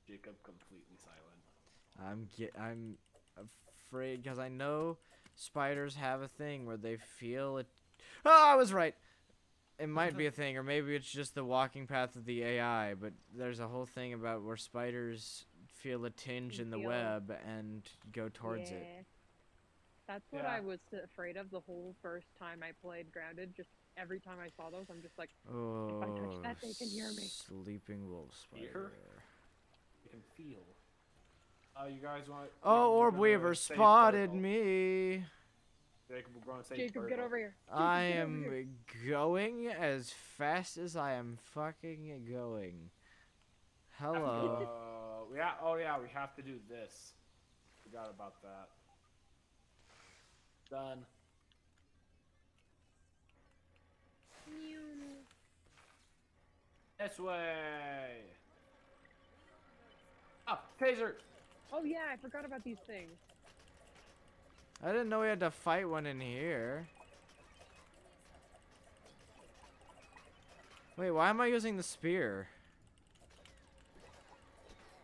Jacob, completely silent. I'm get I'm afraid because I know spiders have a thing where they feel it. Oh, I was right. It might be a [laughs] thing, or maybe it's just the walking path of the AI. But there's a whole thing about where spiders feel a tinge in the Feel- web and go towards it. That's what Yeah. I was afraid of the whole first time I played Grounded. Just every time I saw those, I'm just like, Oh, if I touch oh, that, they can hear me. Sleeping wolf spider. You can feel. Uh, you guys want? Oh, we're Orb Weaver spotted Burgle. me. Jacob, we're going to save Jacob, get over here. I Jacob, get over am here. going as fast as I am fucking going. Hello. Uh, yeah. Oh yeah, we have to do this. Forgot about that. Done. This way. Up, taser. Oh yeah, I forgot about these things. I didn't know we had to fight one in here. Wait, why am I using the spear?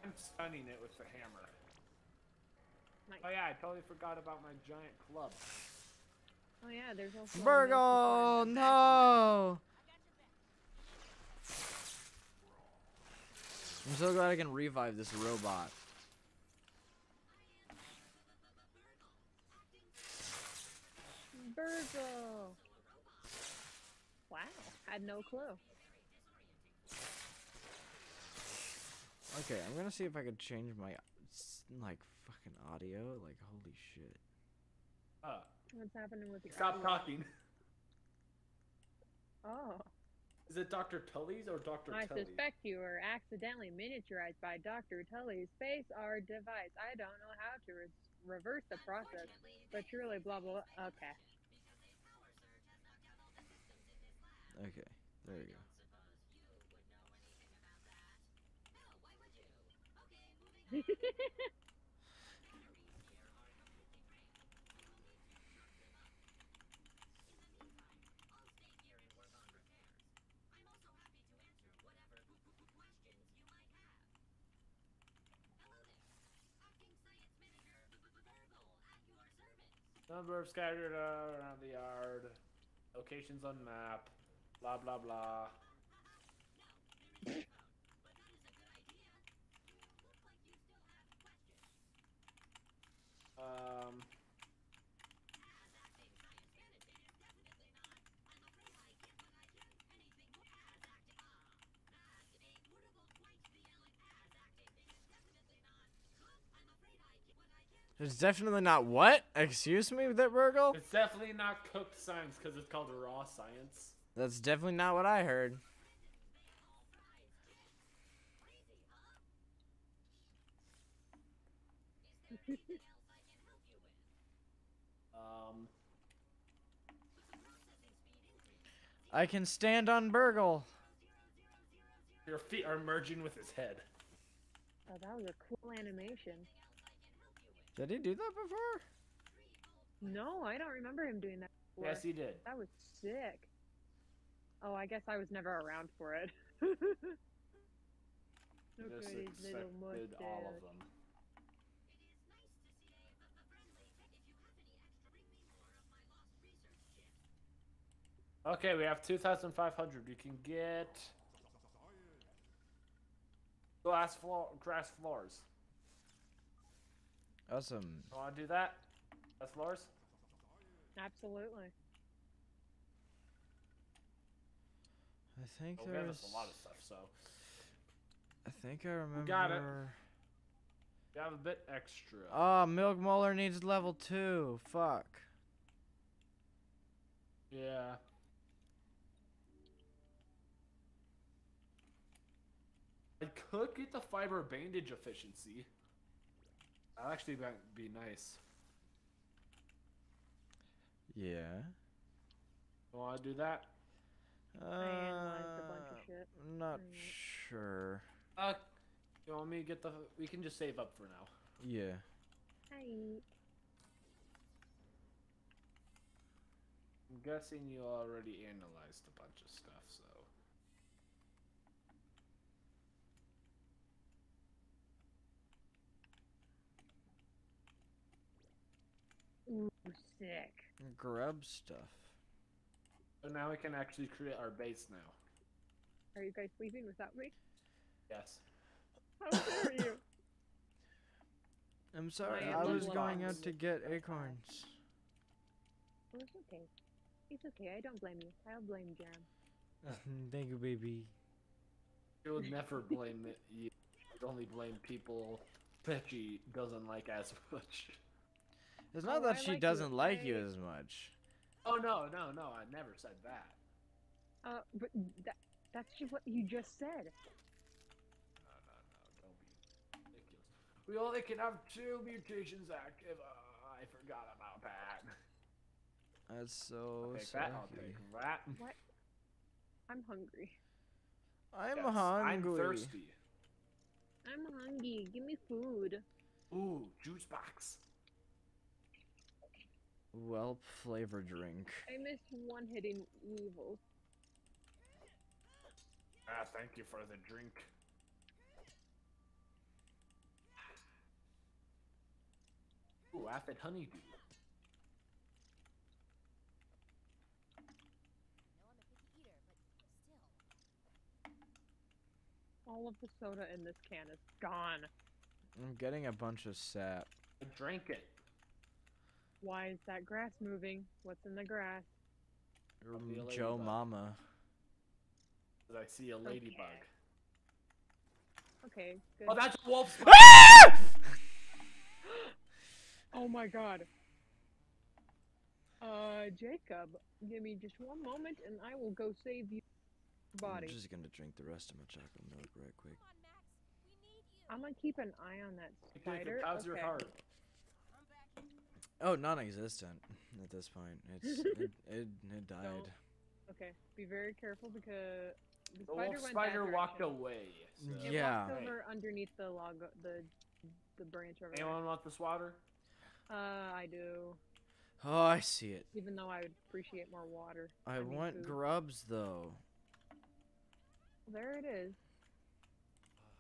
I'm stunning it with the hammer. Nice. Oh yeah, I totally forgot about my giant club. Oh yeah, there's also. a Burgle, no! I'm so glad I can revive this robot. That. Burgle. Wow, had no clue. Okay, I'm gonna see if I could change my like fucking audio. Like holy shit. Uh, What's happening with your? stop audio? talking. Oh, Is it Dr. Tully's or Dr. I Tully? suspect you were accidentally miniaturized by Dr. Tully's face art device. I don't know how to re- reverse the process, but truly, blah blah. blah. Okay. Okay, there you go. [laughs] Number of scattered uh, around the yard. Locations on map. Blah blah blah. Um. It's definitely not what? Excuse me, that Burgle? It's definitely not cooked science because it's called raw science. That's definitely not what I heard. Um. I can stand on Burgle. Your feet are merging with his head. Oh, that was a cool animation. Did he do that before? No, I don't remember him doing that. Before. Yes, he did. That was sick. Oh, I guess I was never around for it. [laughs] Look Just at his little accepted all of them. Okay, we have 2,500. You can get glass floor, grass floors. Awesome. You want to do that? Glass floors? Absolutely. I think we have there's. a lot of stuff, so I think I remember. We got it. we have a bit extra. Oh, Milk Molar needs level two. Fuck. Yeah. I could get the fiber bandage efficiency. That'd actually be, be nice. Yeah. You want to do that? Uh, I analyzed a bunch of shit. Not Mm. sure. Uh, you want me to get the? We can just save up for now. Yeah. Hi. I'm guessing you already analyzed a bunch of stuff, so. Ooh, sick. Grub stuff. So now we can actually create our base now. Are you guys sleeping without me? Yes. How dare you? [laughs] I'm sorry. am I was going out to get acorns. Oh, it's okay. It's okay. I don't blame you. I'll blame Jam. [laughs] Thank you, baby. You would never blame it. You would only blame people that she doesn't like as much. It's not Oh, that I she like doesn't like you as much. Oh no, no, no! I never said that. Uh, but that, that's just what you just said. No, no, no! Don't be ridiculous. We only can have two mutations active. Uh, I forgot about that. That's so I'll take that. I'll sucky. take that. I'm hungry. I'm Yes, hungry. I'm thirsty. I'm hungry. Give me food. Ooh, juice box. Well, flavor drink. I missed one hitting evil. Ah, thank you for the drink. Ooh, aphid honeydew. I know I'm a picky eater, but still. All of the soda in this can is gone. I'm getting a bunch of sap. I drank it. Why is that grass moving? What's in the grass? I'll be a Joe ladybug. Mama. 'cause I see a ladybug. Okay. Okay, good. Oh, that's a wolf [laughs] spider! [gasps] Oh my god. Uh, Jacob, give me just one moment and I will go save you body. I'm just gonna drink the rest of my chocolate milk right quick. On, Max. We need you. I'm gonna keep an eye on that Jacob, spider. how's your okay. heart? I'm back. Oh, non-existent at this point. It's [laughs] it, it, it died. Don't- Okay, be very careful because the The spider wolf went spider that walked direction. away. So. It Yeah. walked Right. over underneath the log, the the branch over Anyone want this water? Uh, I do. Oh, I see it. Even though I would appreciate more water. I mean want food. grubs though. There it is.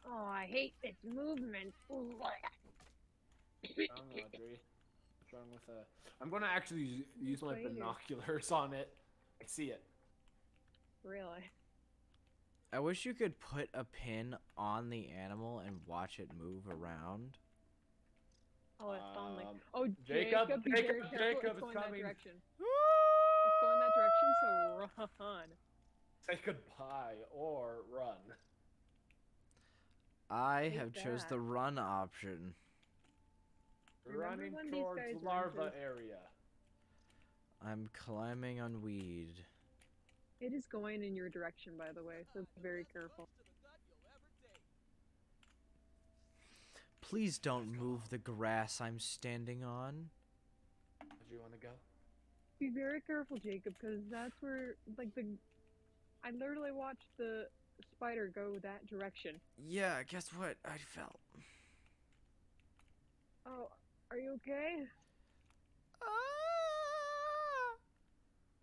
Oh, I hate its movement. [coughs] Ooh. What's wrong, Audri? What's wrong with uh? I'm gonna actually use, use my binoculars on it. I see it. really? I wish you could put a pin on the animal and watch it move around. Oh, it's on like. Um, Oh, Jacob, Jacob, be Jacob, very. Jacob, it's it's going coming. that direction. It's going that direction, so run. Say goodbye or run. I Take have chose the run option. Remember Running towards guys were larva into- area. I'm climbing on weed. It is going in your direction, by the way, so be very careful. Please don't move the grass I'm standing on. Do you want to go? Be very careful, Jacob, because that's where, like, the. I literally watched the spider go that direction. Yeah, guess what? I fell. Oh, are you okay? Ah!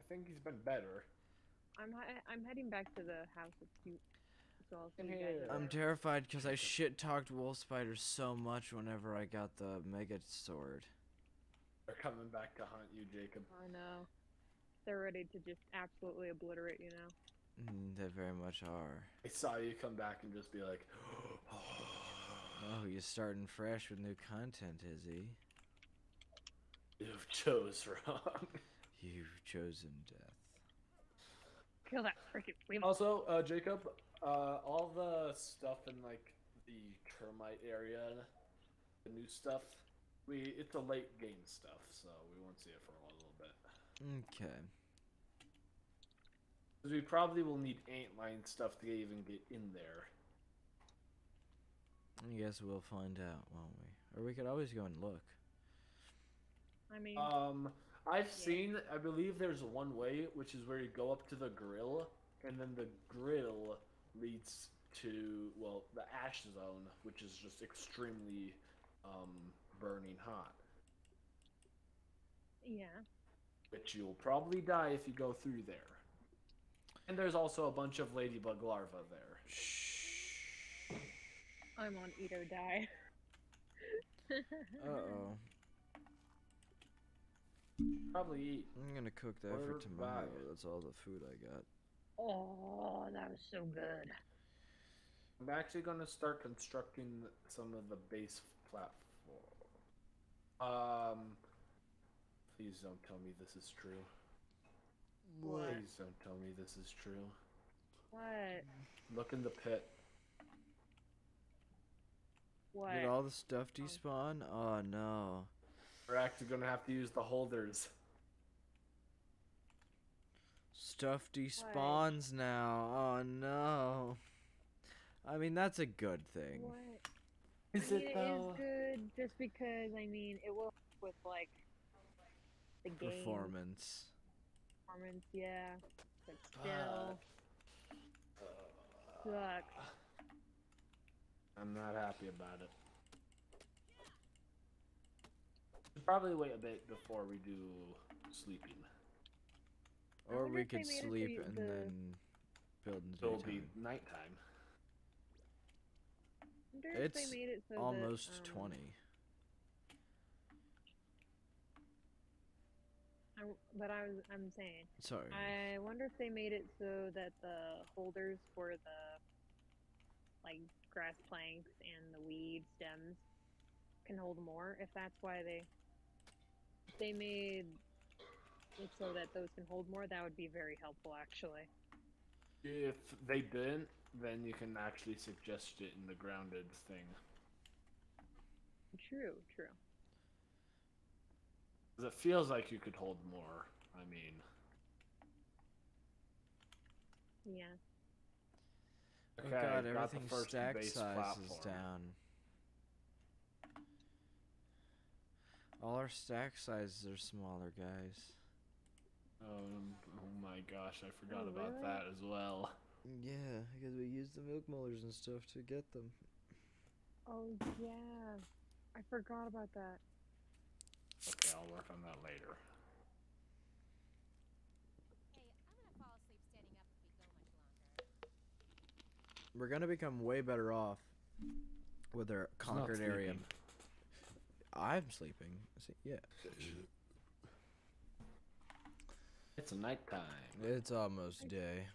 I think he's been better. I'm he- I'm heading back to the house with you, so I'll see Come you guys. here. over I'm terrified because I shit talked wolf spiders so much whenever I got the mega sword. They're coming back to hunt you, Jacob. I know. They're ready to just absolutely obliterate you now. Mm, they very much are. I saw you come back and just be like, [gasps] Oh, you're starting fresh with new content, is he? "You've chose wrong." [laughs] You've chosen death. Kill that freaking weevil. Also, uh, Jacob, uh, all the stuff in like the termite area, the new stuff, we it's a late game stuff, so we won't see it for a little bit. Okay. 'Cause we probably will need antline stuff to even get in there. I guess we'll find out, won't we? Or we could always go and look. I mean, Um, I've Yeah. seen, I believe there's one way, which is where you go up to the grill, and then the grill leads to, well, the ash zone, which is just extremely um, burning hot. yeah. Which you'll probably die if you go through there. And there's also a bunch of ladybug larvae there. I'm on eat or die. Uh oh. Probably eat. I'm gonna cook that Or for tomorrow. buy. That's all the food I got. Oh, that was so good. I'm actually going to start constructing some of the base platform. Um, please don't tell me this is true. What? Please don't tell me this is true. What? Look in the pit. What? Did all the stuff Oh. despawn? Oh no. We're actually going to have to use the holders. Stuff despawns now. Oh no. I mean, that's a good thing. What? Is I mean, it it though? is good just because I mean it will help with like the game Performance. performance, yeah. But uh, still uh, sucks. I'm not happy about it. Should probably wait a bit before we do sleeping. Or we could made it so sleep and the- then building So it'll be nighttime. It's they made it so that, Almost um, 20. I w but I was, I'm saying, Sorry. I wonder if they made it so that the holders for the like grass planks and the weed stems can hold more. If that's why they they made it so that those can hold more, that would be very helpful actually. If they didn't, then you can actually suggest it in the grounded thing. True, true it feels like you could hold more. I mean, Yeah. Oh okay, god, got the everything's stack base size is down. All our stack sizes are smaller, guys. Um, oh my gosh, I forgot Oh, about really? that as well. Yeah, because we use the milk molars and stuff to get them. Oh yeah. I forgot about that. Okay, I'll work on that later. Hey, I'm gonna fall asleep standing up if we go much longer. We're gonna become way better off with our It's conquered area. sleeping. I'm sleeping. See, Yeah. It's nighttime. It's almost day.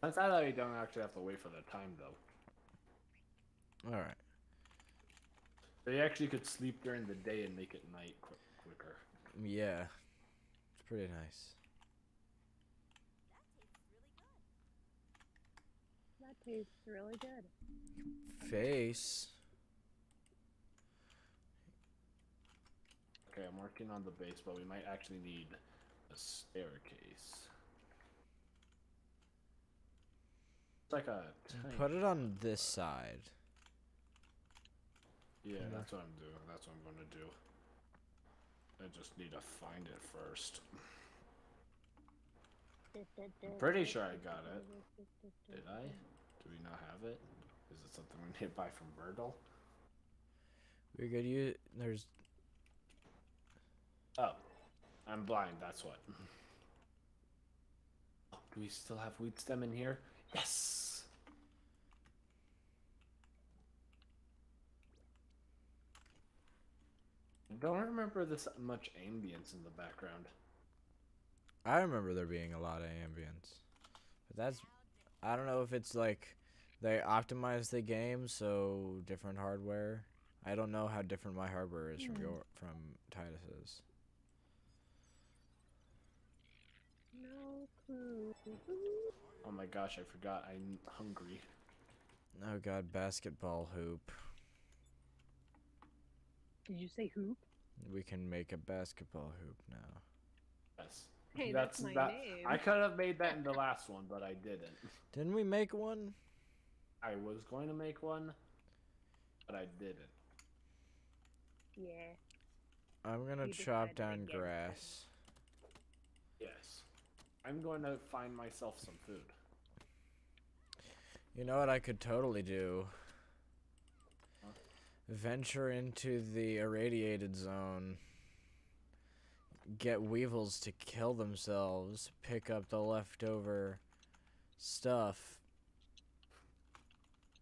That's not that you don't actually have to wait for the time though. Alright. So you actually could sleep during the day and make it night quick, quicker. Yeah. It's pretty nice. That tastes really good. That tastes really good. Face. Okay, I'm working on the base, but we might actually need a staircase. It's like a tiny Put it on this side. Yeah, Yeah. that's what I'm doing. That's what I'm gonna do. I just need to find it first. I'm pretty sure I got it. Did I? Do we not have it? Is it something we need to buy from BURG.L? We could use. There's. Oh, I'm blind. That's what. Oh, do we still have wheat stem in here? Yes. I don't remember this much ambience in the background. I remember there being a lot of ambience. But that's. I don't know if it's like they optimize the game so different hardware. I don't know how different my hardware is from Hmm. your from Titus's. No clue. Oh my gosh, I forgot. I'm hungry. Oh god, basketball hoop. Did you say hoop? We can make a basketball hoop now. Yes. Hey, that's, my that. name. I could have made that in the [laughs] last one, but I didn't. Didn't we make one? I was going to make one, but I didn't. Yeah. I'm gonna You chop down against it. grass. Yes. I'm going to find myself some food. You know what I could totally do? Huh? Venture into the irradiated zone. Get weevils to kill themselves. Pick up the leftover stuff.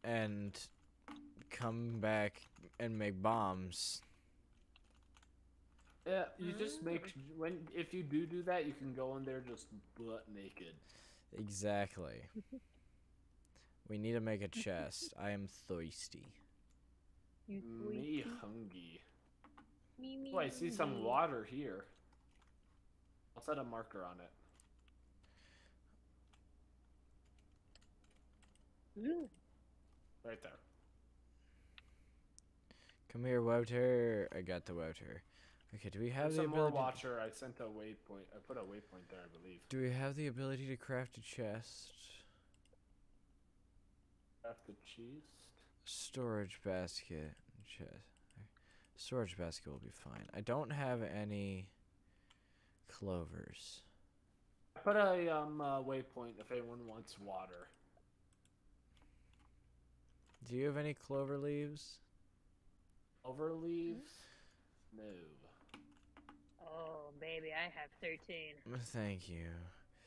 And come back and make bombs. Yeah, you just make when if you do do that, you can go in there just butt naked. Exactly. [laughs] we need to make a chest. I am thirsty. You Me hungry. Me, me, Oh, I see some water here. I'll set a marker on it. Ooh, Right there. Come here, water. I got the water. Okay, do we have Have the some more ability? watcher. I sent a waypoint. I put a waypoint there, I believe. Do we have the ability to craft a chest? After cheese. Storage basket. Chest. Storage basket will be fine. I don't have any clovers. I put a um uh, waypoint if anyone wants water. Do you have any clover leaves? Over leaves? No. Oh, baby, I have 13. [laughs] Thank you.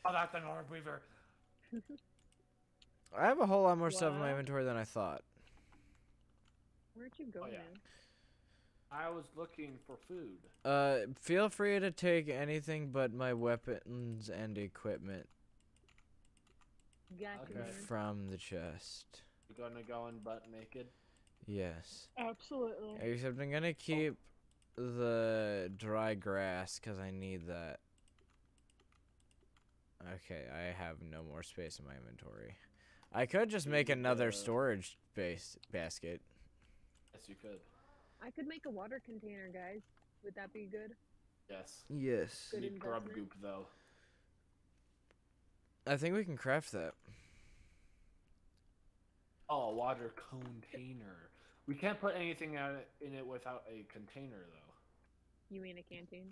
Oh, that's an orb weaver. I have a whole lot more stuff in my inventory than I thought. Where'd you go, Oh, yeah. man? I was looking for food. Uh, feel free to take anything but my weapons and equipment Got Okay. from the chest. You're gonna go in butt naked. Yes. Absolutely. Except I'm gonna keep the dry grass because I need that. Okay, I have no more space in my inventory. I could just make another storage base basket. Yes, you could. I could make a water container, guys. Would that be good? Yes. Yes. Good Need grub investment. goop though. I think we can craft that. Oh, water container. We can't put anything out in it without a container though. You mean a canteen?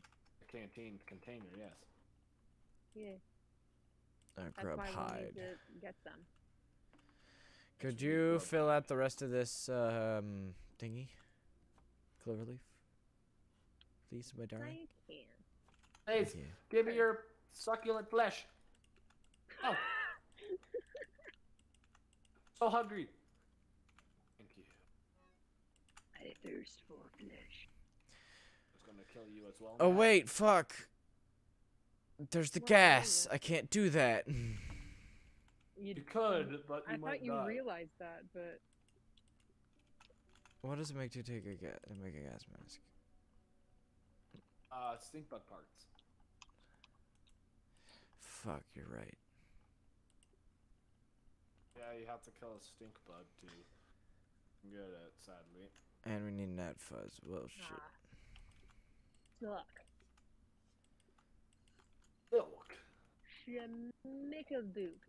A canteen container, yes. Yeah. Uh, That's grub why we hide. need to get some. Could you fill out the rest of this um thingy? Cloverleaf? Please, my darling. I can. Hey, Thank you. give me your succulent flesh. Oh, [laughs] so hungry. Thank you. I thirst for flesh. I was gonna kill you as well. Oh Matt. wait, fuck. There's the What gas. I can't do that. You, You could, but you I might thought you die. realized that, but what does it make to take a gas to make a gas mask? Uh, stink bug parts. Fuck, you're right. Yeah, you have to kill a stink bug to get it, sadly. And we need gnat fuzz. Well, shit. ah. Suck. Milk. Schmickledook.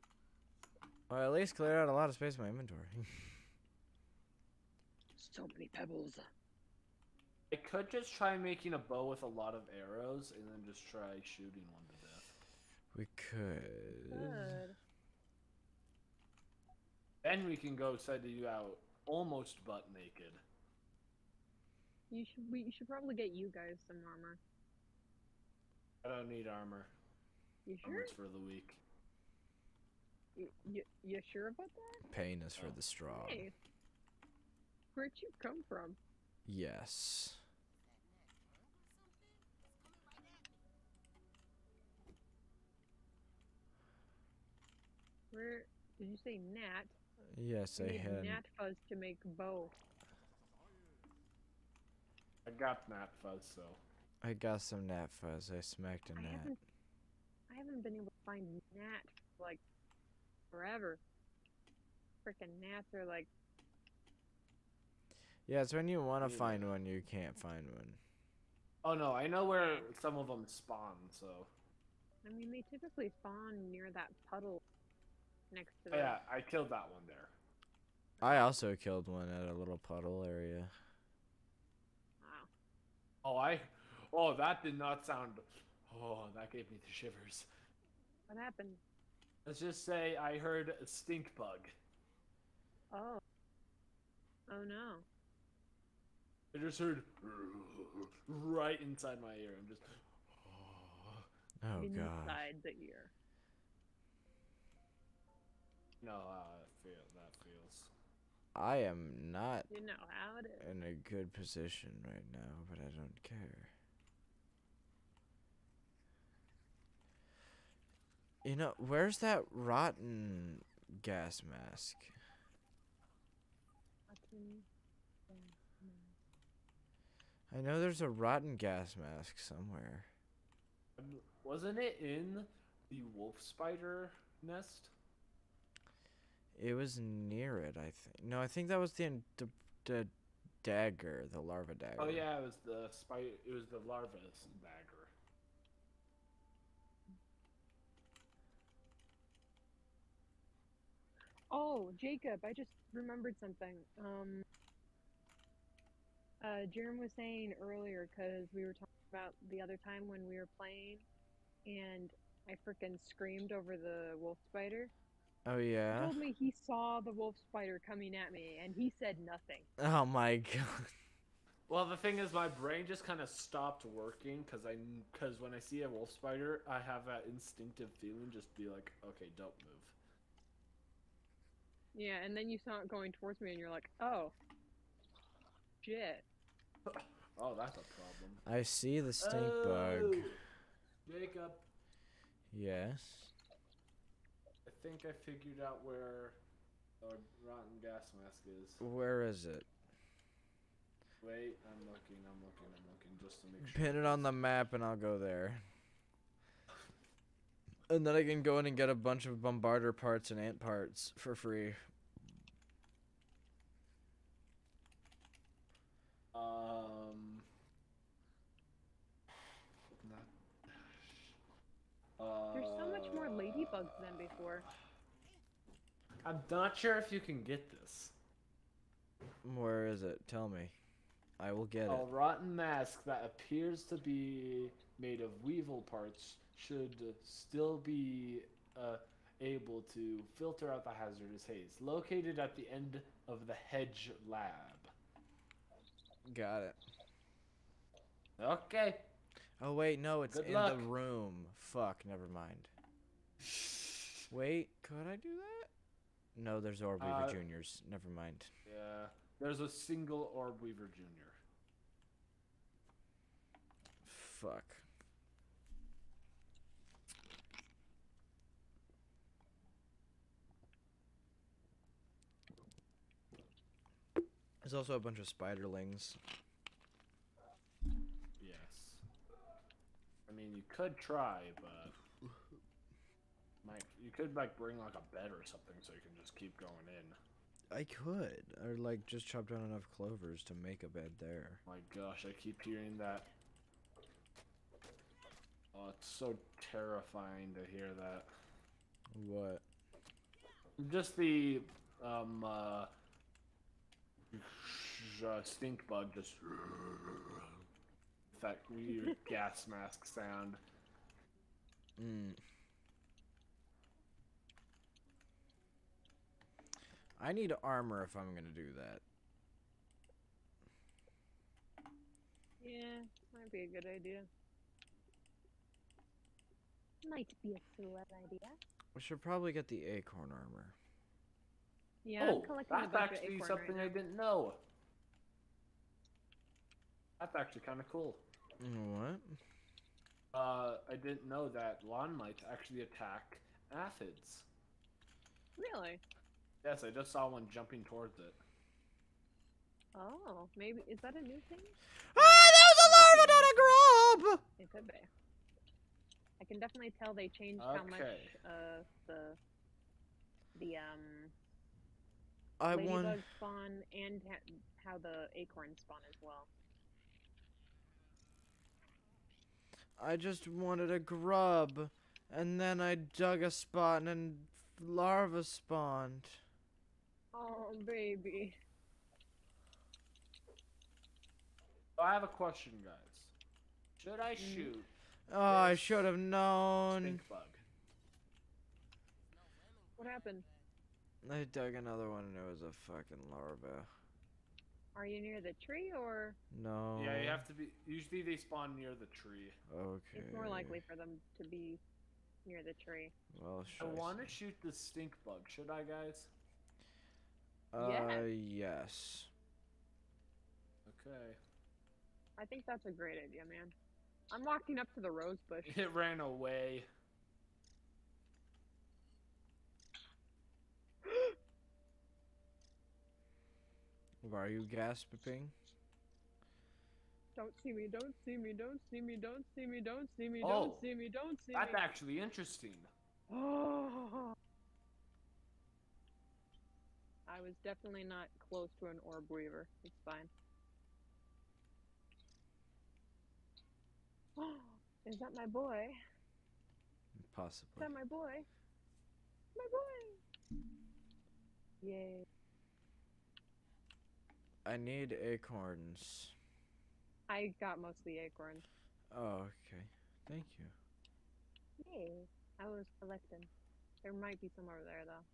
Well, at least cleared out a lot of space in my inventory. [laughs] So many pebbles. I could just try making a bow with a lot of arrows and then just try shooting one to death. we could. Good. Then we can go send you out almost butt naked. You should. We you should probably get you guys some armor. I don't need armor. You sure? Armor's for the weak. You, you, you sure about that? Pain is for Oh. the strong. Hey, where'd you come from? Yes. Where did you say gnat? Yes, We I need had. gnat fuzz to make bow. I got that fuzz, so. I got some gnat fuzz. I smacked a I gnat. haven't. I haven't been able to find gnat for, like forever. Freaking gnats are like Yeah, it's when you want to Yeah. find one, you can't find one. Oh no, I know where some of them spawn, so. I mean, they typically spawn near that puddle next to Oh, the. yeah, I killed that one there. I also killed one at a little puddle area. Wow. Oh, I. Oh, that did not sound. Oh, that gave me the shivers. What happened? Let's just say I heard a stink bug. Oh. Oh no. I just heard right inside my ear. I'm just. Oh god. Inside the ear. No, uh, feel that feels. I am not You know how it is. in a good position right now, but I don't care. You know, where's that rotten gas mask? Fucking- I know there's a rotten gas mask somewhere. Um, Wasn't it in the wolf spider nest? It was near it, I think. No, I think that was the in- the, the dagger, the larva dagger. Oh yeah, it was the spider. It was the larva's dagger. Oh, Jacob, I just remembered something. Um, uh, Jarom was saying earlier because we were talking about the other time when we were playing, and I frickin' screamed over the wolf spider. Oh He yeah. told me he saw the wolf spider coming at me, and he said nothing. Oh my god. Well, the thing is, my brain just kind of stopped working because I because when I see a wolf spider, I have that instinctive feeling, just be like, okay, don't move. Yeah, and then you saw it going towards me, and you're like, oh, shit. Oh, that's a problem. I see the stink bug. Oh, Jacob, Yes. I think I figured out where our rotten gas mask is. Where is it? Wait, I'm looking, I'm looking, I'm looking, just to make sure. Pin it on the map and I'll go there. And then I can go in and get a bunch of bombardier parts and ant parts for free. Um. Not. There's so much more ladybugs than before. I'm not sure if you can get this. Where is it? Tell me. I will get A it. A rotten mask that appears to be made of weevil parts should still be uh, able to filter out the hazardous haze. Located at the end of the hedge lab. Got it. Okay. Oh wait, no, it's Good in luck. the room. Fuck, never mind. [laughs] Wait, could I do that? No, there's Orb Weaver Uh, Juniors. Never mind. Yeah. There's a single Orb Weaver Jr. Fuck. There's also a bunch of spiderlings. Yes. I mean, you could try, but might you could like bring like a bed or something so you can just keep going in. I could, or like just chop down enough clovers to make a bed there. My gosh, I keep hearing that. Oh, it's so terrifying to hear that. What? Just the um uh, uh stink bug just that weird gas mask sound. Mm. I need armor if I'm gonna do that. Yeah, might be a good idea. Might be a swell idea. We should probably get the acorn armor. Yeah, oh, I'm collecting that's actually something right I didn't know. That's actually kind of cool. What? Uh, I didn't know that lawn mites actually attack aphids. Really? Yes, I just saw one jumping towards it. Oh, maybe is that a new thing? Ah, that was a larva, not a grub! It could be. I can definitely tell they changed how much Okay. uh the the um I ladybug want. spawn and ha- how the acorn spawn as well. I just wanted a grub, and then I dug a spot and larva spawned. Oh baby. So I have a question, guys. Should I Mm. shoot Oh, I should have known. stink bug? What happened? I dug another one and it was a fucking larva. Are you near the tree or No. Yeah, you have to be. Usually they spawn near the tree. Okay. it's more likely for them to be near the tree? Well, I should want to shoot the stink bug. Should I, guys? Uh, Yeah. yes. Okay. I think that's a great idea, man. I'm walking up to the rose bush. [laughs] It ran away. Why are you gasping? Don't see me, don't see me, don't see me, don't see me, don't see me, Oh, don't see me, don't see me. That's actually interesting. Oh. [gasps] I was definitely not close to an orb weaver. It's fine. [gasps] Is that my boy? Possibly. Is that my boy? My boy! Yay. I need acorns. I got most of the acorns. Oh, okay. Thank you. Yay. I was collecting. There might be some over there though.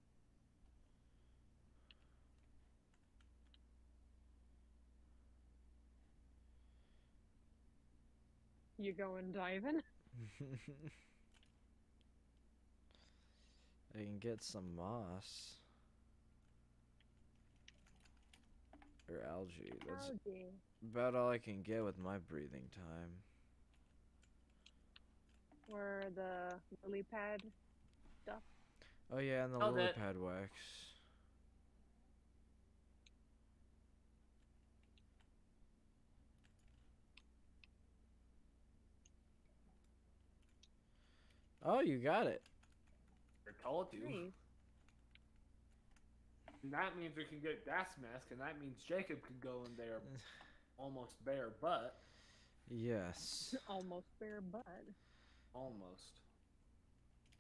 You going diving? [laughs] [laughs] I can get some moss. Or algae. That's Algae. about all I can get with my breathing time. Or the lily pad stuff. Oh yeah, and the Oh, lily that- pad wax. Oh, you got it. I told you. Nice. And that means we can get gas mask, and that means Jacob can go in there [sighs] almost bare butt. Yes. [laughs] Almost bare butt. Almost.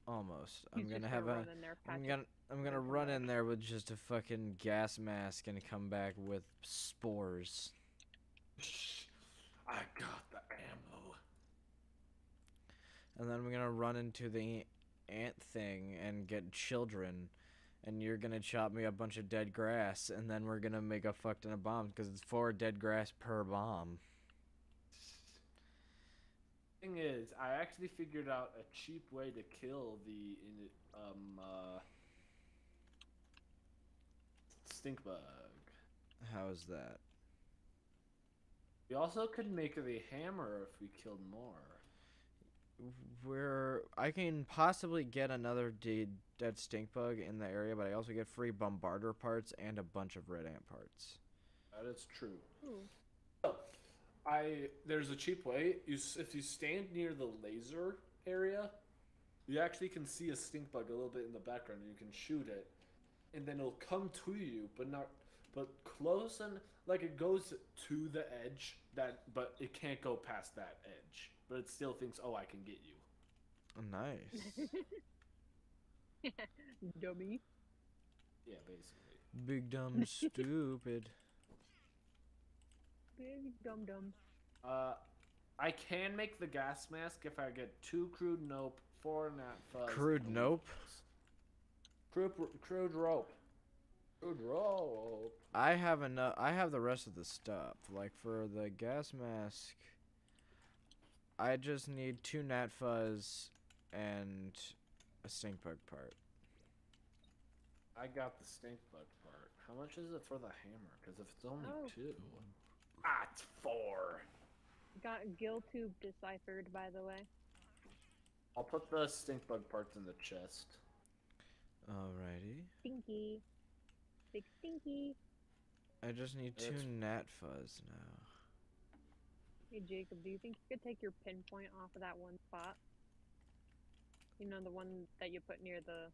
Almost. He's I'm gonna have a run in there, I'm gonna I'm gonna run in there with just a fucking gas mask and come back with spores. I got the ammo. And then I'm gonna run into the ant thing and get children. And you're gonna chop me a bunch of dead grass, and then we're gonna make a fuck ton of bombs because it's four dead grass per bomb. Thing is, I actually figured out a cheap way to kill the um uh stink bug. How's that? We also could make the hammer if we killed more. Where I can possibly get another dead dead stink bug in the area, but I also get free bombardier parts and a bunch of red ant parts. That is true. Ooh. So, I there's a cheap way. You if you stand near the laser area, you actually can see a stink bug a little bit in the background, and you can shoot it, and then it'll come to you, but not but close and like it goes to the edge that, but it can't go past that edge. But it still thinks, oh, I can get you. Oh, nice. [laughs] Dummy. Yeah, basically. Big dumb [laughs] stupid. Big dumb dumb. Uh, I can make the gas mask if I get two crude nope, four gnat fuzz. Crude nope? Crude, crude rope. Crude rope. I have enough. I have the rest of the stuff. Like for the gas mask, I just need two gnat fuzz and a stink bug part. I got the stink bug part. How much is it for the hammer? Because if it's only Oh. two. Ah, it's four. Got gill tube deciphered, by the way. I'll put the stink bug parts in the chest. Alrighty. Stinky. Big stinky. I just need two It's- gnat fuzz now. Hey Jacob, do you think you could take your pinpoint off of that one spot? You know the one that you put near the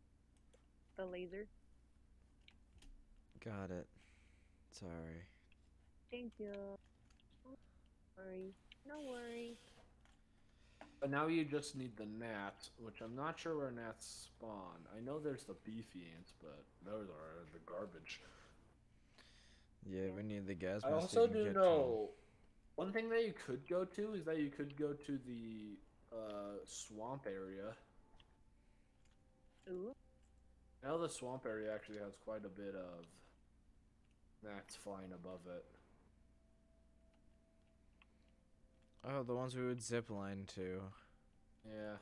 the laser? Got it. Sorry. Thank you. No worry. No worry. But now you just need the gnats, which I'm not sure where gnats spawn. I know there's the beefy ants, but those are the garbage. Yeah, we need the gas I mask. also do get know one thing that you could go to is that you could go to the uh, swamp area. Ooh. I know the swamp area actually has quite a bit of gnats flying above it. Oh, the ones we would zip line to. Yeah.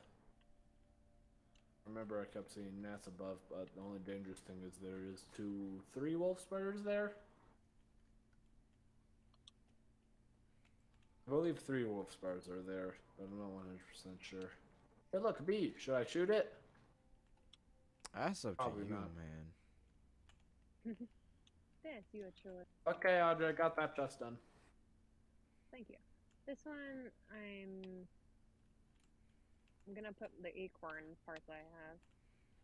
Remember, I kept seeing gnats above, but the only dangerous thing is there is two, three wolf spiders there. Believe three wolf spars are there, but I'm not 100% sure. Hey, look, a bee. Should I shoot it? That's up Probably to you, not. man. Yes, you a choice. Okay, Audri, I got that chest done. Thank you. This one, I'm. I'm gonna put the acorn parts I have.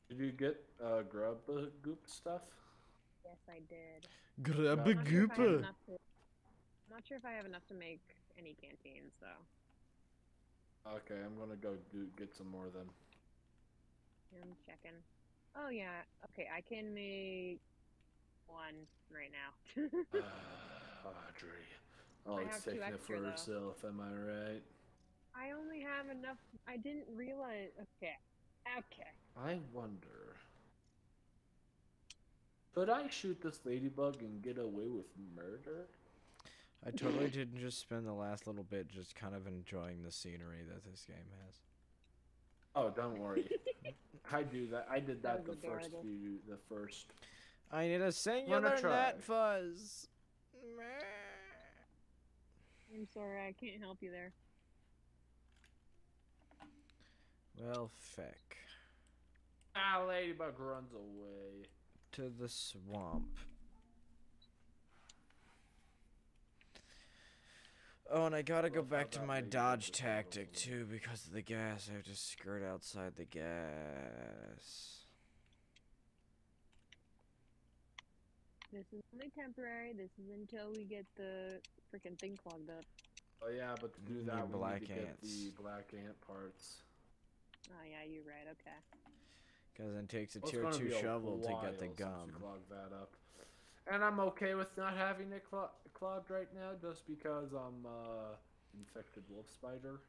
Did you get uh, grub uh, goop stuff? Yes, I did. Grub a I'm sure if I have gooper. enough to- I'm not sure if I have enough to make any canteens, though. Okay, I'm gonna go do, get some more then. I'm checking. Oh yeah. Okay, I can make one right now. Uh, [laughs] Audri. Always have two taking it for though. herself, am I right? I only have enough. I didn't realize. Okay. Okay. I wonder. Could I shoot this ladybug and get away with murder? I totally didn't just spend the last little bit just kind of enjoying the scenery that this game has. Oh, don't worry. [laughs] I do that. I did that, That was the first adorable. few, the first. I need a singular try. gnat fuzz. I'm sorry, I can't help you there. Well, feck. Ah, ladybug runs away. To the swamp. Oh, and I gotta go back to my dodge just out of tactic too because of the gas. I have to skirt outside the gas. This is only temporary. This is until we get the freaking thing clogged up. Oh yeah, but to do Need that, we black need to get ants. the black ant parts. Oh yeah, you're right. Okay. Because it takes a Well, tier 2 shovel to get the while gum. we clog that up. And I'm okay with not having it clo- clogged right now, just because I'm uh, infected wolf spider.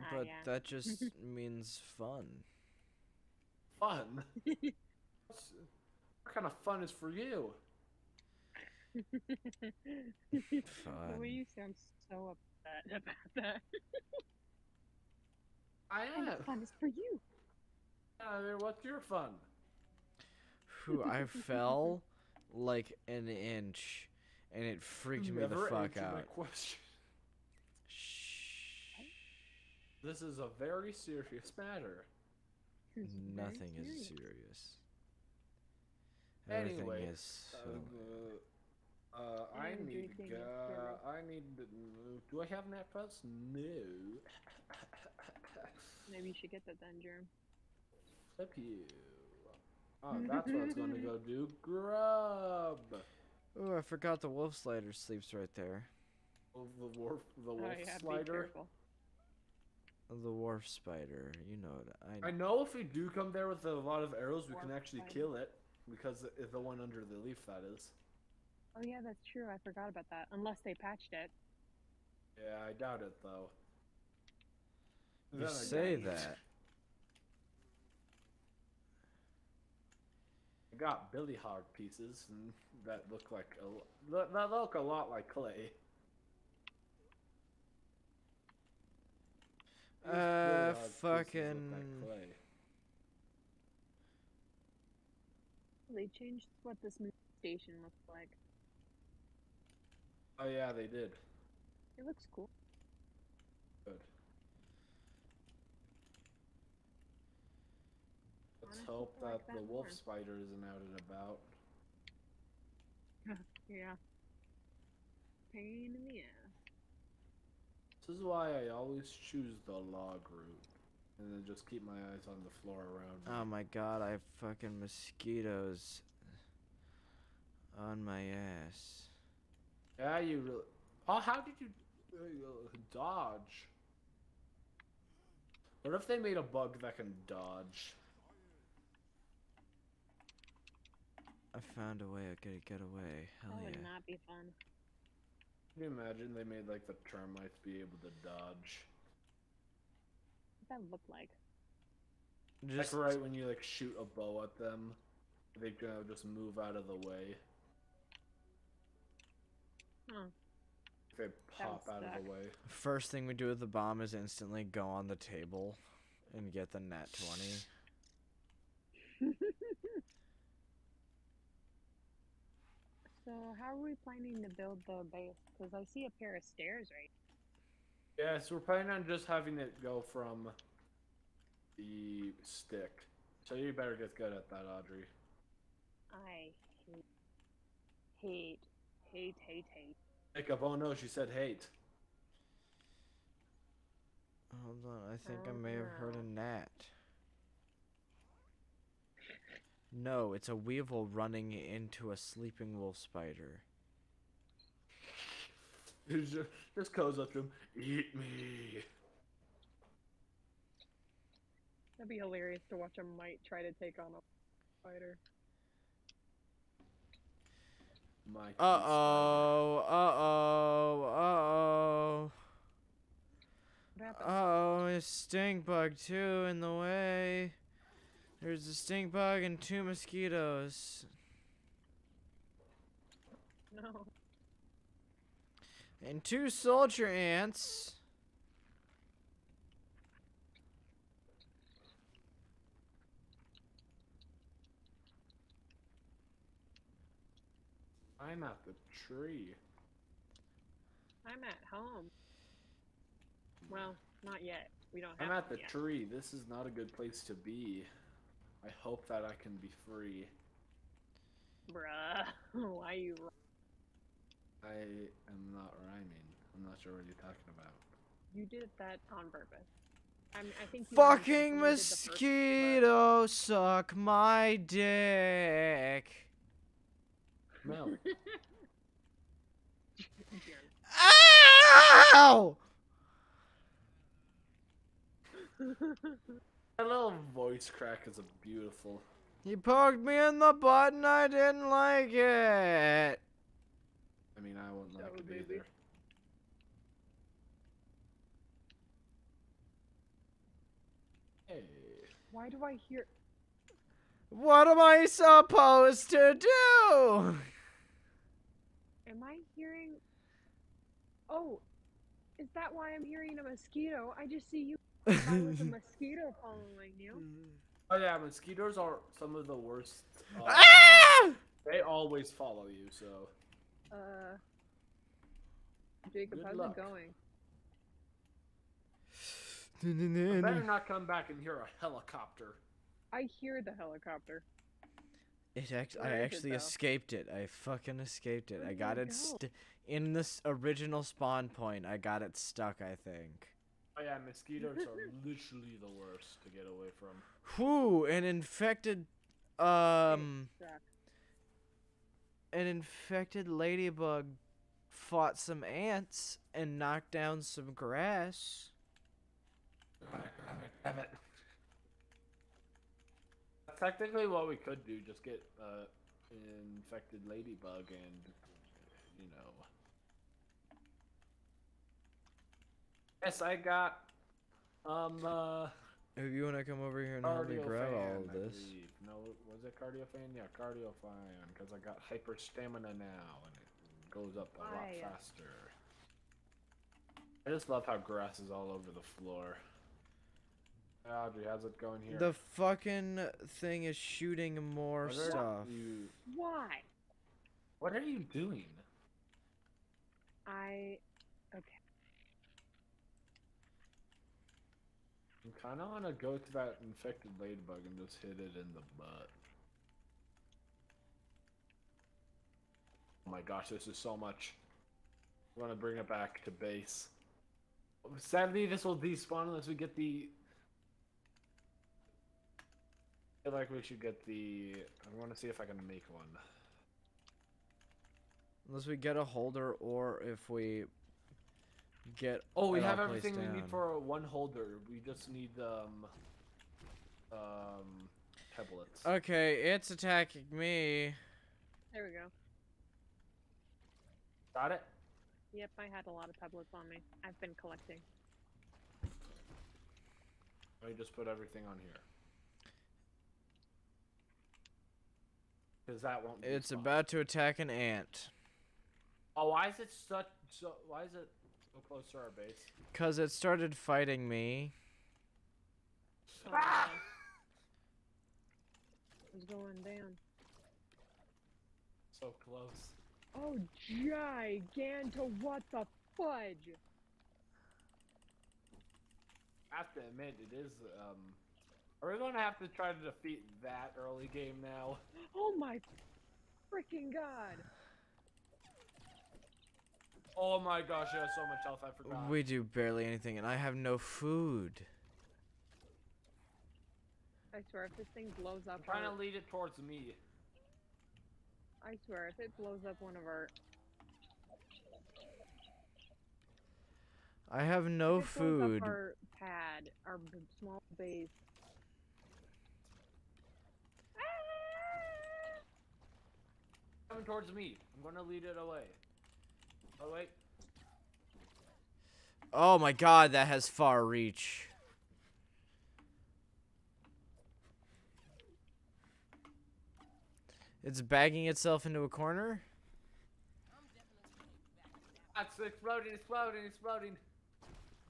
Ah, But yeah. that just [laughs] means fun. Fun. [laughs] What kind of fun is for you? the Fun. way you sound so upset [laughs] about that. I kind am. of fun is for you. I mean, what's your fun? Whew, I fell like an inch and it freaked me the fuck answered my out. question. Shh. This is a very serious matter. It's very Nothing is serious. serious. Everything Anyway, is so. Uh, uh, I need to go. I need to. Do I have net plus? No. Maybe you should get that then, Germ. Flip you. Oh, that's what I was gonna go do. Grub. Oh, I forgot the wolf slider sleeps right there. Oh, the oh, wolf, the wolf oh yeah, slider. The wharf spider. You know it. I I know if we do come there with a lot of arrows, we can actually spider. kill it because it's the one under the leaf that is. Oh yeah, that's true. I forgot about that. Unless they patched it. Yeah, I doubt it though. You Then say again, that. I got billy hog pieces and that look like a that- that look a lot like clay. Uh, hog pieces look fucking- like clay. They changed what this station looks like. Oh yeah, they did. It looks cool. Good. Let's hope I like that the wolf more. spider isn't out and about. [laughs] Yeah. Pain in the ass. This is why I always choose the log route. And then just keep my eyes on the floor around me. Oh my god, I have fucking mosquitoes on my ass. Yeah, you really. Oh, how did you uh, dodge? What if they made a bug that can dodge? I found a way I could get away. Hell that would yeah. not be fun. Can you imagine they made like the termites be able to dodge? What that look like? Just like right when you like shoot a bow at them, they gonna just move out of the way. Huh. They That pop would out of the way. first thing we do with the bomb is instantly go on the table and get the nat 20. [laughs] So how are we planning to build the base? Because I see a pair of stairs right. Yeah, so we're planning on just having it go from the stick. So you better get good at that, Audri. I hate, hate, hate, hate, hate. Jacob, oh no, she said hate. Hold on, I think I Oh, may have heard a oh, gnat. No, it's a weevil running into a sleeping wolf spider. [laughs] Just, just goes up to him, eat me. That'd be hilarious to watch a mite try to take on a spider. Mike. Uh oh, uh oh, uh oh. What happened? Oh, a stink bug too in the way. There's a stink bug and two mosquitoes. no. And two soldier ants. I'm at the tree. I'm at home. Well, not yet. We don't have I'm at the yet. tree. This is not a good place to be. I hope that I can be free. Bruh. [laughs] Why are you ru- I am not rhyming. I'm not sure what you're talking about. you did that on purpose? I'm, I think Fucking unintentionally did the first word. mosquito suck my dick. No. [laughs] Ow! [laughs] that little voice crack is a beautiful. He poked me in the butt and I didn't like it. I mean, I wouldn't like So, it baby. either. Hey. Why do I hear? What am I supposed to do? Am I hearing? Oh, is that why I'm hearing a mosquito? I just see you. If [laughs] was a mosquito following you. Oh yeah, mosquitoes are some of the worst. uh, ah! they always follow you, so. Uh, Jacob, Good how's luck. it going? I better not come back and hear a helicopter. I hear the helicopter. It act- I is it, actually escaped it. I fucking escaped it. Where I got it it go? st- in this original spawn point. I got it stuck. I think. Oh yeah, mosquitoes are [laughs] literally the worst to get away from. Whew! An infected, um, an infected ladybug fought some ants and knocked down some grass. Damn it. Technically, what we could do just get uh, an infected ladybug and, you know. Yes, I got. Um. Uh. If you want to come over here and help me grab all of I this. No, was it Cardiofan? Yeah, Cardiofan, because I got hyper stamina now, and it goes up a lot Why? faster. I just love how grass is all over the floor. Hey, Audri, how's it going here? The fucking thing is shooting more What stuff. You, Why? what are you doing? I. Okay. I kind of want to go to that infected ladybug and just hit it in the butt. Oh my gosh, this is so much. I want to bring it back to base. Sadly, this will despawn unless we get the. I feel like we should get the. I want to see if I can make one. Unless we get a holder or if we get. Oh, we have all placed everything we need for one holder. We just need um. Um. Tablets. Okay, it's attacking me. There we go. Got it. Yep, I had a lot of tablets on me. I've been collecting. Let me just put everything on here. Because that won't. It's fun. about to attack an ant. Oh, why is it such? So why is it so close to our base? Cause it started fighting me. Oh, Ah! It's going down. So close. Oh, giganto! What the fudge? I have to admit, it is. Um, are we going to have to try to defeat that early game now? Oh my freaking god! Oh my gosh, it have so much health. I forgot. We do barely anything, and I have no food. I swear, if this thing blows up, I'm trying our- to lead it towards me. I swear, if it blows up one of our, I have no if it blows up food. our pad, our small base. Coming towards me. I'm going to lead it away. Oh wait. Oh my god, that has far reach. It's bagging itself into a corner? It's exploding, exploding, exploding.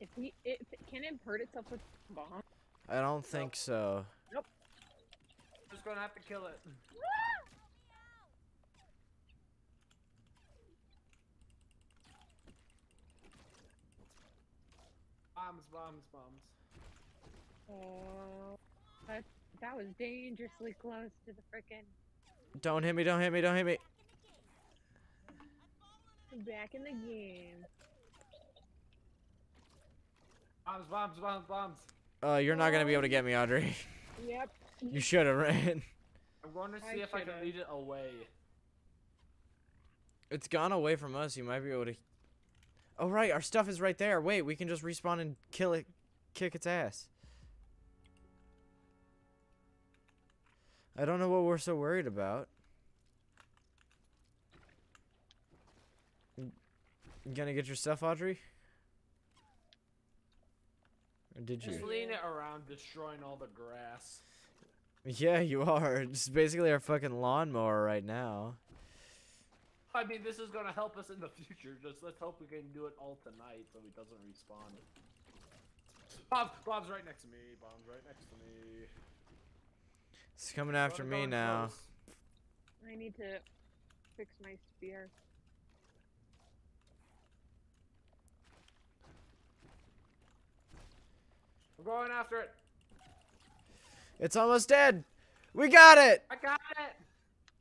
If he, if can it hurt itself with bomb? I don't think so. Nope. Just gonna have to kill it. Ah! Bombs, bombs, bombs. Oh, that that was dangerously close to the frickin' Don't hit me, don't hit me, don't hit me. back in the game. Bombs, bombs, bombs, bombs. Uh, you're not gonna be able to get me, Audri. Yep. [laughs] You should have ran. I'm going to see if I can should've. lead it away. It's gone away from us. You might be able to. Oh right, our stuff is right there. Wait, we can just respawn and kill it, kick its ass. I don't know what we're so worried about. You gonna get your stuff, Audri? Or did Just you? lean it around, destroying all the grass. Yeah, you are. It's basically our fucking lawnmower right now. I mean, this is gonna help us in the [laughs] future. Just let's hope we can do it all tonight so he doesn't respawn. Bob, Bob's right next to me. Bob's right next to me. He's coming after me go now. close. I need to fix my spear. We're going after it. It's almost dead. We got it. I got it.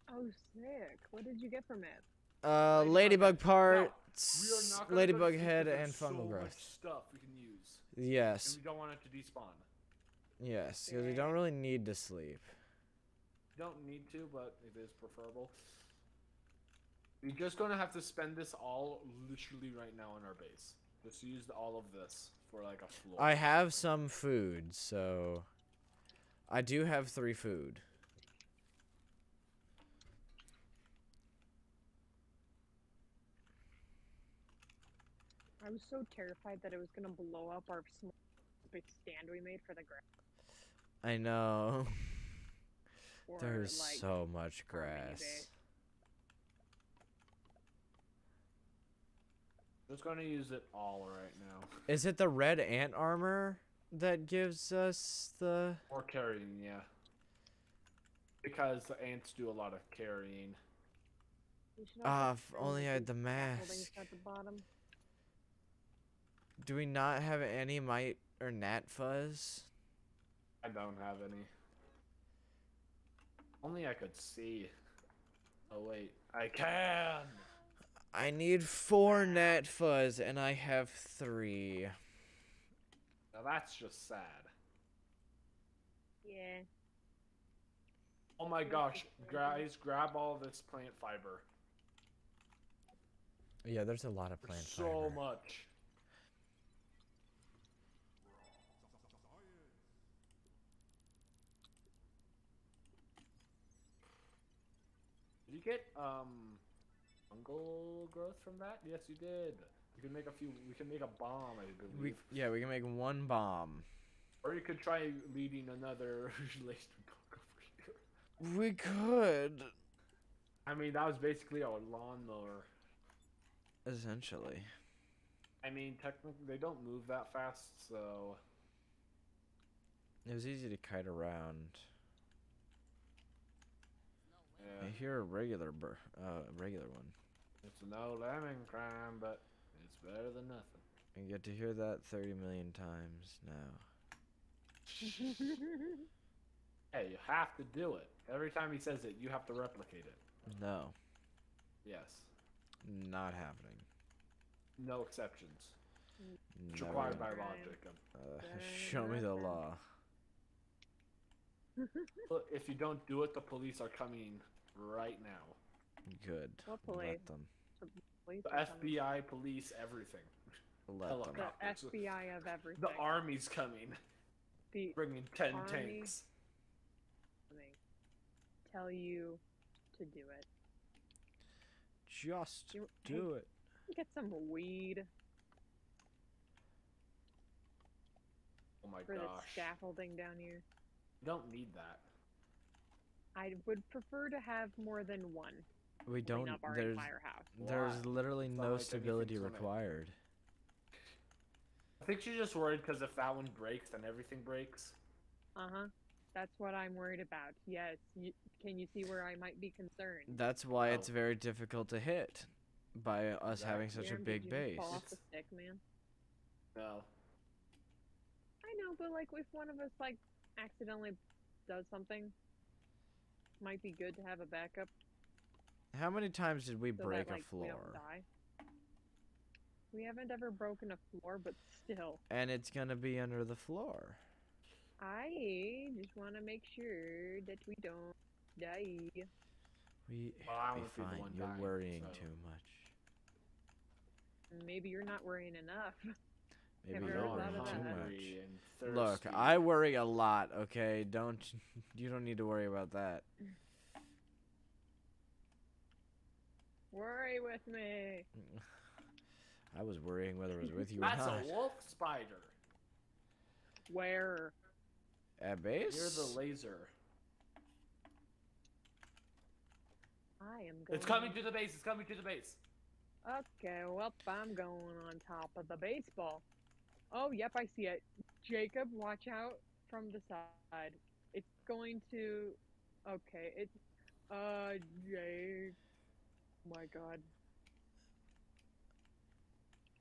Oh, sick! What did you get from it? Uh, Ladybug head. Now, parts, ladybug head, and so fungal much growth. stuff we can use, Yes, and we don't want it to despawn. yes, because we don't really need to sleep. Don't need to, but it is preferable. We're just gonna have to spend this all literally right now in our base. Just use all of this for like a floor. I have some food, so I do have three food. I was so terrified that it was gonna blow up our small big stand we made for the grass. I know. Or, There's like, so much our mini grass. base. Just gonna use it all right now. Is it the red ant armor that gives us the? Or carrying, yeah. Because the ants do a lot of carrying. We Ah, also if only I had the scaffoldings mask. At the bottom. Do we not have any mite or gnat fuzz? I don't have any. Only I could see. Oh wait, I can. I need four gnat fuzz, and I have three. Now that's just sad. Yeah. Oh my gosh, guys, grab all this plant fiber. Yeah, there's a lot of There's plant so much. You get um fungal growth from that? Yes, you did. We can make a few. We can make a bomb, I believe. We yeah, we can make one bomb. Or you could try leading another laced over here. We could I mean, that was basically our lawnmower. essentially. I mean, technically, they don't move that fast, so It was easy to kite around. yeah. I hear a regular bur- uh regular one. It's no lemon crime, but it's better than nothing. I get to hear that 30 million times now. [laughs] Hey, you have to do it. Every time he says it, you have to replicate it. No, Yes. not happening. No exceptions. It's Never required by gonna- law, Jacob. Uh, [laughs] show me the law. But if you don't do it, the police are coming right now. Good. What police? Let them. Police The are coming. FBI, police, everything. Let Hello. them. The FBI of everything. The army's coming, The bringing ten Army. tanks. army tell you to do it. Just You- do it. Get some weed Oh my for the scaffolding down here. You don't need that. I would prefer to have more than one. We don't. up our There's entire there's Why? literally no like stability required. I think she's just worried because if that one breaks, then everything breaks. Uh huh. That's what I'm worried about. Yes. You, can you see where I might be concerned? That's why it's Oh. very difficult to hit by us having such a big did you base. Fall off the stick, man. No. I know, but like if one of us like accidentally does something, might be good to have a backup How many times did we so break that like a we don't floor? die. We haven't ever broken a floor, but still, And it's gonna be under the floor. I just want to make sure that we don't die. We Well, I be won't be fine. You're dying, worrying so- too much. Maybe you're not worrying enough. [laughs] Maybe you're heard worrying too much. Look. I worry a lot. Okay, don't [laughs] you don't need to worry about that. [laughs] Worry with me. [laughs] I was worrying whether it was with you or not. That's a wolf spider. Where? At base? Near the laser. I am going. It's coming to the base. It's coming to the base. Okay, well, I'm going on top of the baseball. Oh, yep, I see it. Jacob, watch out from the side. It's going to. Okay, it's. Uh, Jake. My god.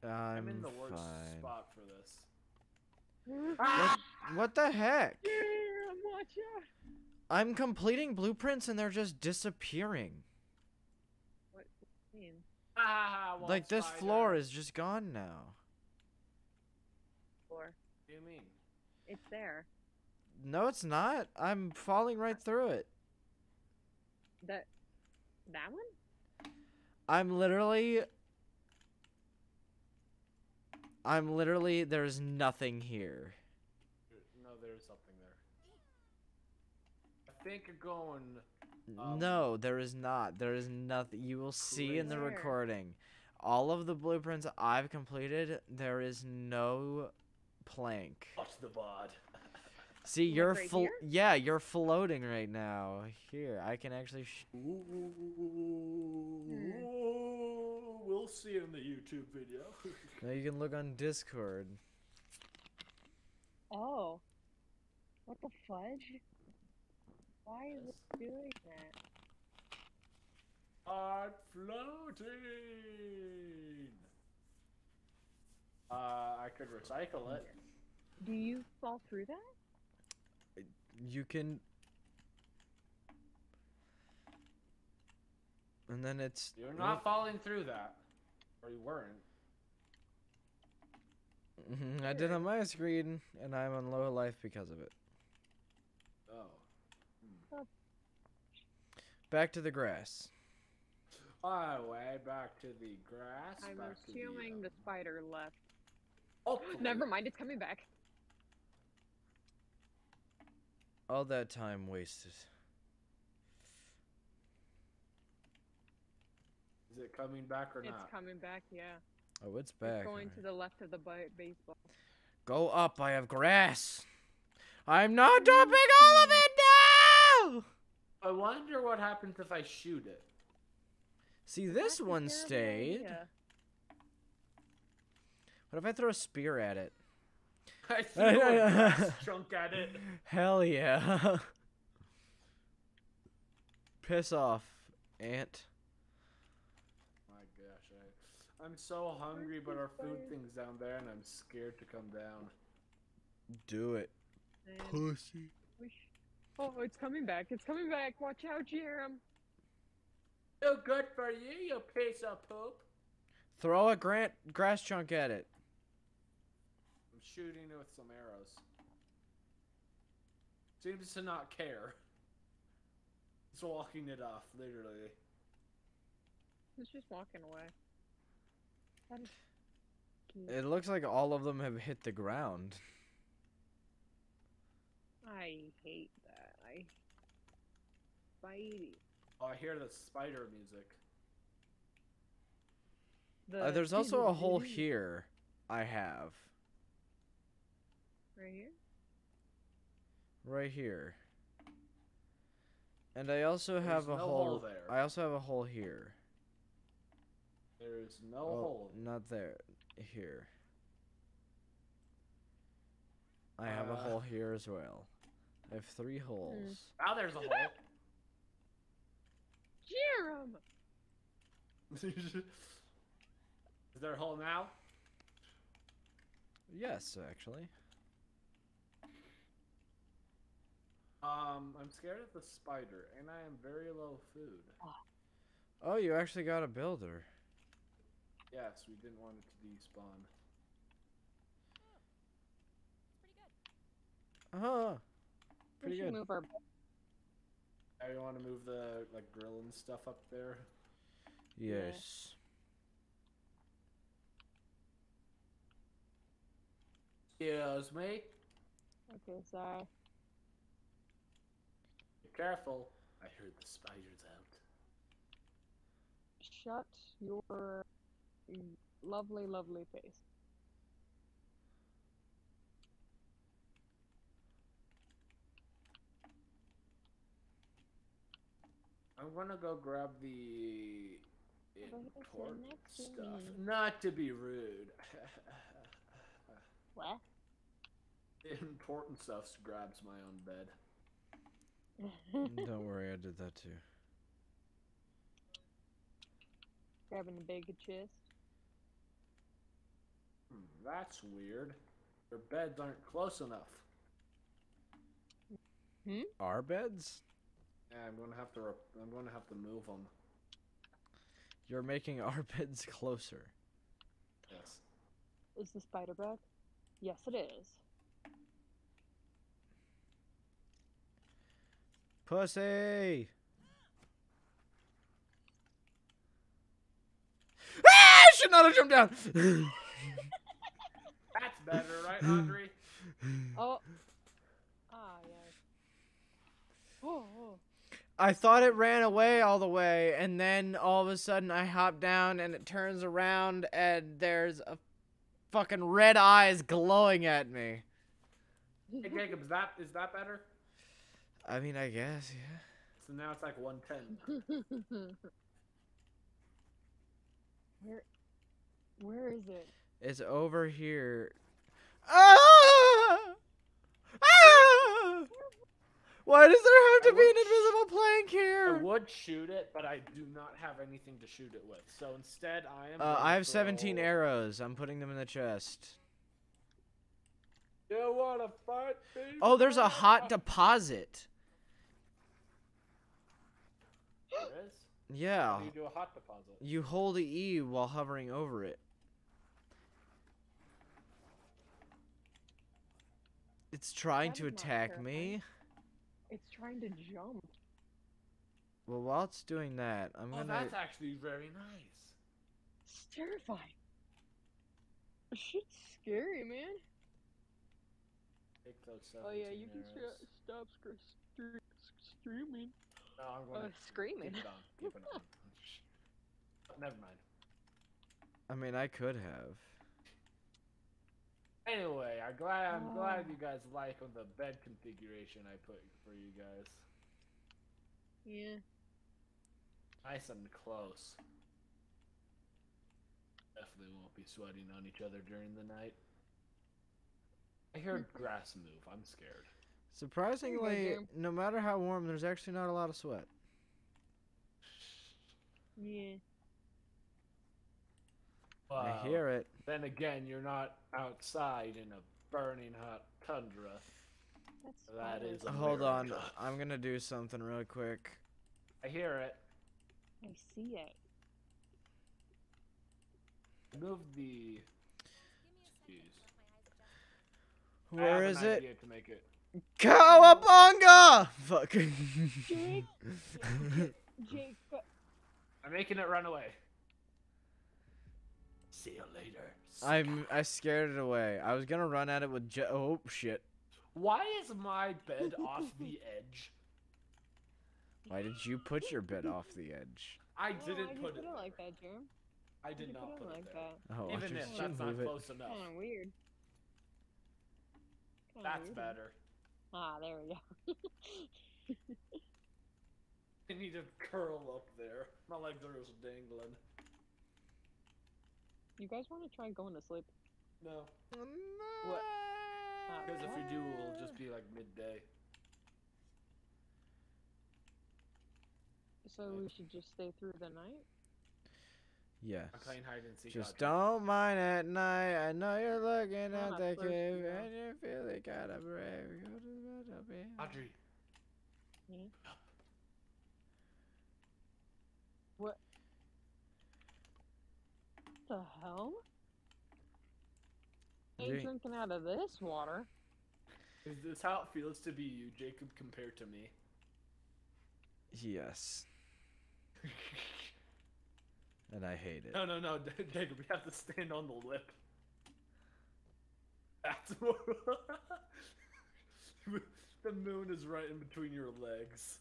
I'm, I'm in the worst fine. spot for this. Ah! What the heck? Yeah, watch out! I'm completing blueprints and they're just disappearing. What do you mean? Ah, wolf like this spider. floor is just gone now. Floor. What do you mean? It's there. No, it's not. I'm falling right through it. That. That one? I'm literally I'm literally there's nothing here. No, there's something there. I think you're going. Um, no, there is not. There is nothing. You will see in the recording. All of the blueprints I've completed, there is no plank. Watch the bod. See, Like you're right flo- yeah, you're floating right now. Here, I can actually sh- We'll see in the YouTube video. [laughs] now you can look on Discord. Oh. What the fudge? Why is it doing that? I'm floating. Uh, I could recycle it. Do you fall through that? You can And then it's You're not falling through that, or you weren't. Mhm, I did on my screen, and I'm on low life because of it. Oh. Back to the grass. My way back to the grass. I'm back to the, assuming the um, spider left. Hopefully. Never mind, it's coming back. All that time wasted. Is it coming back or It's not? It's coming back, yeah. Oh, it's back. It's going to the left of the baseball. Go up, I have grass. I'm not dumping all of it now! I wonder what happens if I shoot it. See, this That's one terrible stayed. idea. What if I throw a spear at it? [laughs] I [laughs] threw a grass chunk at it. Hell yeah. Piss off, ant. My gosh, I, I'm so hungry, but our food thing's down there, and I'm scared to come down. Do it. Pussy. Oh, it's coming back. It's coming back. Watch out, Jarom. Too good for you, you piece of poop. Throw a grant grass chunk at it. I'm shooting with some arrows. Seems to not care. He's walking it off, literally. It's just walking away. That is cute. It looks like all of them have hit the ground. I hate that. I. Spidey. Oh, I hear the spider music. Uh, there's also a hole here. I have Right here? right here. And I also There's have a no hole. hole there. I also have a hole here. There is no Oh, hole. Not there. Here. I have a Uh. hole here as well. I have three holes. Now there's a hole. [laughs] Jarom! [laughs] is there a hole now? Yes, actually. Um, I'm scared of the spider, and I am very low food. Oh, you actually got a builder. Yes, we didn't want it to despawn. It's pretty good. Oh, We pretty good. move our I want to move the like grill and stuff up there. Yes. Excuse me. Okay, sorry. Be careful. I heard the spiders out. Shut your lovely, lovely face. I'm gonna go grab the Go ahead and sit important stuff. me. Not to be rude. What? [laughs] important stuff grabs my own bed. Don't worry, I did that too. Grabbing a big chest. Hmm, that's weird. Their beds aren't close enough. Hmm? Our beds? Yeah, I'm gonna have to. Rep- I'm gonna have to move them. You're making our [laughs] beds closer. Yes. Is the spider back? Yes, it is. Pussy! [laughs] ah! I should not have jumped down! [laughs] That's better, right, Audri? [laughs] Oh. Ah, yes. Oh, oh. I thought it ran away all the way, and then all of a sudden I hop down and it turns around and there's a fucking red eyes glowing at me. hey, Jacob, is that is that better? I mean, I guess, yeah. So now it's like 110. [laughs] where, where is it? It's over here. Ah! Ah! Why does there have to I be an would- invisible plank here? I would shoot it, but I do not have anything to shoot it with. So instead, I am. Uh, I have 17 arrows. I'm putting them in the chest. You wanna fight me? Oh, there's a hot deposit. There is? Yeah. You do a hot deposit? You hold the E while hovering over it. It's trying That to attack me. It's trying to jump. Well, while it's doing that, I'm Oh, gonna. Oh, that's actually very nice. It's terrifying. Shit's scary, man. Oh yeah, you can arrows. sh- stop scr- scr- screaming. No, I'm gonna Uh, screaming. Keep it on. Keep it [laughs] on. Never mind. I mean, I could have. Anyway, I'm glad I'm glad Oh. you guys like the bed configuration I put for you guys. Yeah. Nice and close. Definitely won't be sweating on each other during the night. I heard grass move. I'm scared. Surprisingly, no matter how warm, there's actually not a lot of sweat. Yeah. Wow. I hear it. Then again, you're not outside in a burning hot tundra. That's That spiders. is Hold on, I'm gonna do something real quick. I hear it. I see it. Move the. Give me a Jeez. to let my eyes adjust. I have is an it? To make it. Cowabunga! Fuck. Jake. Jake. I'm making it run away. See you later. I'm I scared it away. I was gonna run at it with je- oh shit. Why is my bed off the [laughs] edge? Why did you put your bed off the edge? I didn't I just put put it. it like that, Jarom. I did you not put put it it like there. that. Oh, I Even just if didn't that's not move it. close enough. Kind of weird. Kinda That's weird. better. Ah, there we go. [laughs] I need to curl up there. My legs are just dangling. You guys want to try going to sleep? No. What? Because if we do, it'll just be like midday. So we should just stay through the night? Yes. I'm playing hide and seek. Just Audri. don't mind at night. I know you're looking I'm at the thirsty, cave though. and you're feeling kind of brave. Go to the bed, I'll be- Audri. Hmm? What? the hell? Ain't Drink- drinking out of this water. Is this how it feels to be you, Jacob, compared to me? Yes. [laughs] And I hate it. No, no, no, [laughs] Jacob, we have to stand on the lip. That's more. [laughs] the moon is right in between your legs.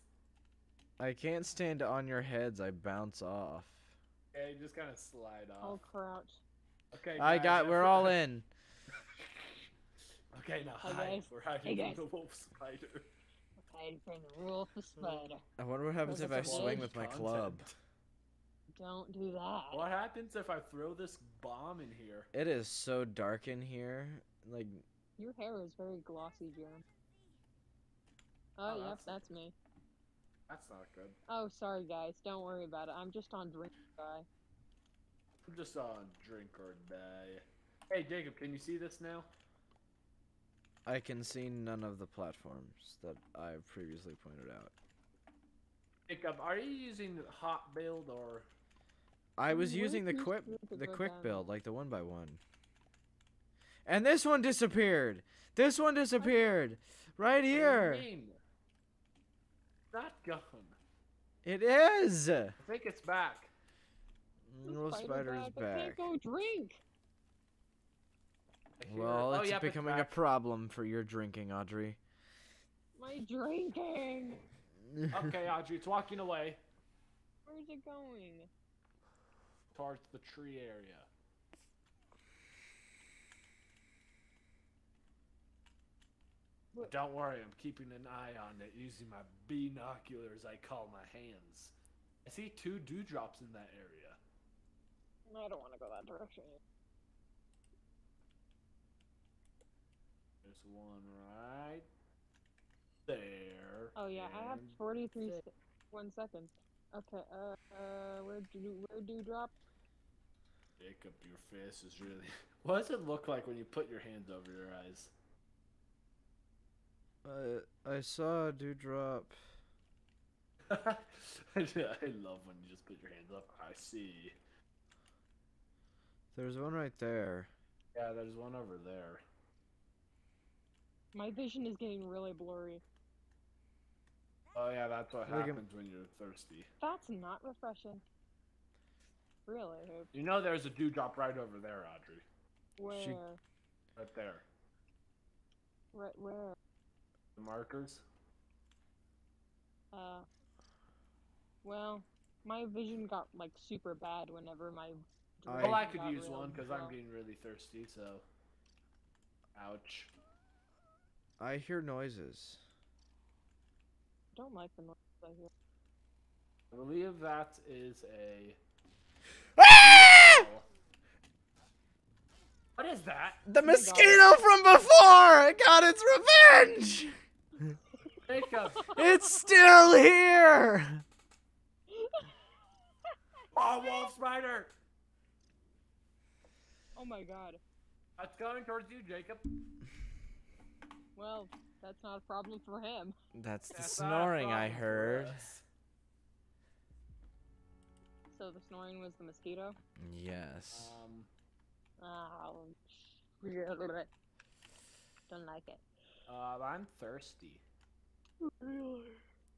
I can't stand on your heads. I bounce off. Yeah, you just kind of slide I'll off. crouch. Okay, I guys, got. We're all in. [laughs] Okay, now Hey, hide. guys. We're hiding Hey, guys. from the wolf spider. Hide from the wolf spider. I wonder what happens if I swing good with my club. Content. Don't do that. What happens if I throw this bomb in here? It is so dark in here. Like Your hair is very glossy, Jarom. Oh, Oh, yep, that's- that's me. That's not good. Oh, sorry, guys. Don't worry about it. I'm just on drink guy. I'm just on drink or die. Hey, Jacob, can you see this now? I can see none of the platforms that I previously pointed out. Jacob, are you using hot build or? I was using the quick the quick down? build, like the one by one. And this one disappeared. This one disappeared. Right What do you here. mean? Not gone. It is. I think it's back. Mm, the Little spider is back. I can't go drink. I hear- Well, oh, it's yep, becoming a problem for your drinking, Audri. My drinking. Okay, Audri, it's walking away Where's it going? Towards the tree area. What- Don't worry, I'm keeping an eye on it using my binoculars I call my hands. I see two dewdrops in that area. I don't want to go that direction. There's one right there. Oh yeah, I have 43 se- one seconds. Okay, uh, uh, where do where do drop? Jacob, your face is really. [laughs] What does it look like when you put your hands over your eyes? Uh, I saw a dewdrop. [laughs] I love when you just put your hands up. I see. There's one right there. Yeah, there's one over there. My vision is getting really blurry. Oh yeah, that's what Look at- happens when you're thirsty. That's not refreshing. Really? You know there's a dewdrop right over there, Audri. Where? Right there. Right where? The markers. Uh. Well, my vision got like super bad whenever my. I- Well, I could use one because I'm getting really thirsty. So. Ouch. I hear noises. Don't like the noise I hear. I believe that is a. Ah! What is that? The God. mosquito from before! It got its revenge! Jacob! It's still here! oh, wolf spider! Oh my god. That's coming towards you, Jacob. Well, that's not a problem for him. That's the That's snoring I heard. So the snoring was the mosquito. Yes. Um, Oh, don't like it. uh, I'm thirsty.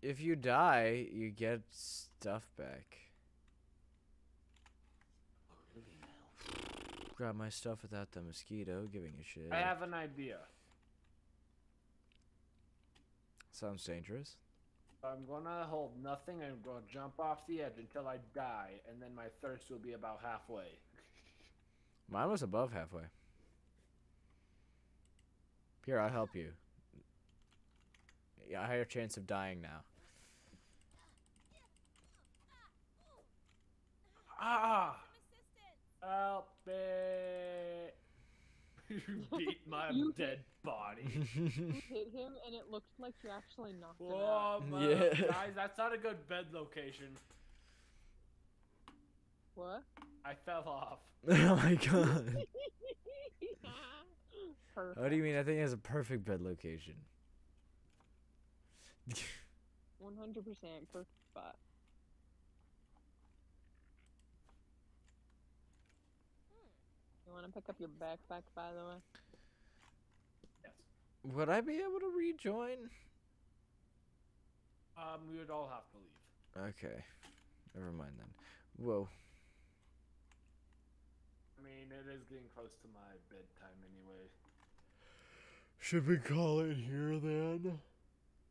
If you die, you get stuff back. Grab my stuff without the mosquito giving a shit. I have an idea. Sounds dangerous. I'm gonna hold nothing. I'm gonna jump off the edge until I die, and then my thirst will be about halfway. [laughs] Mine was above halfway. Here, I'll help you. Yeah, I higher chance of dying now. Ah! Help me! [laughs] you beat my [laughs] You- dead body. [laughs] You hit him, and it looked like you actually knocked him out. Whoa, my- Yeah. guys, that's not a good bed location. What? I fell off. oh my god. Perfect. What do you mean? I think it has a perfect bed location. 100% perfect spot. Want to pick up your backpack, by the way? Yes. Would I be able to rejoin? Um, we would all have to leave. Okay. Never mind then. Whoa. I mean, it is getting close to my bedtime anyway. Should we call it here then?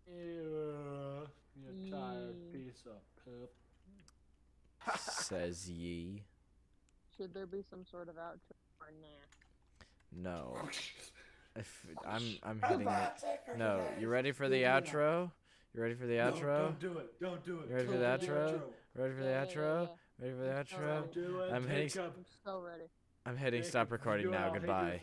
Ew, you tired piece of poop. Says ye. Should there be some sort of outro or nah? No. [laughs] If I'm I'm hitting it. No, you ready for the outro? You ready for the No, outro? don't do it. Don't do it. You ready for the outro? Ready for the Yeah, yeah, outro? Ready for the outro? ready. Don't do it. I'm hitting I'm so ready. I'm hitting stop recording now. I'll hit you Goodbye.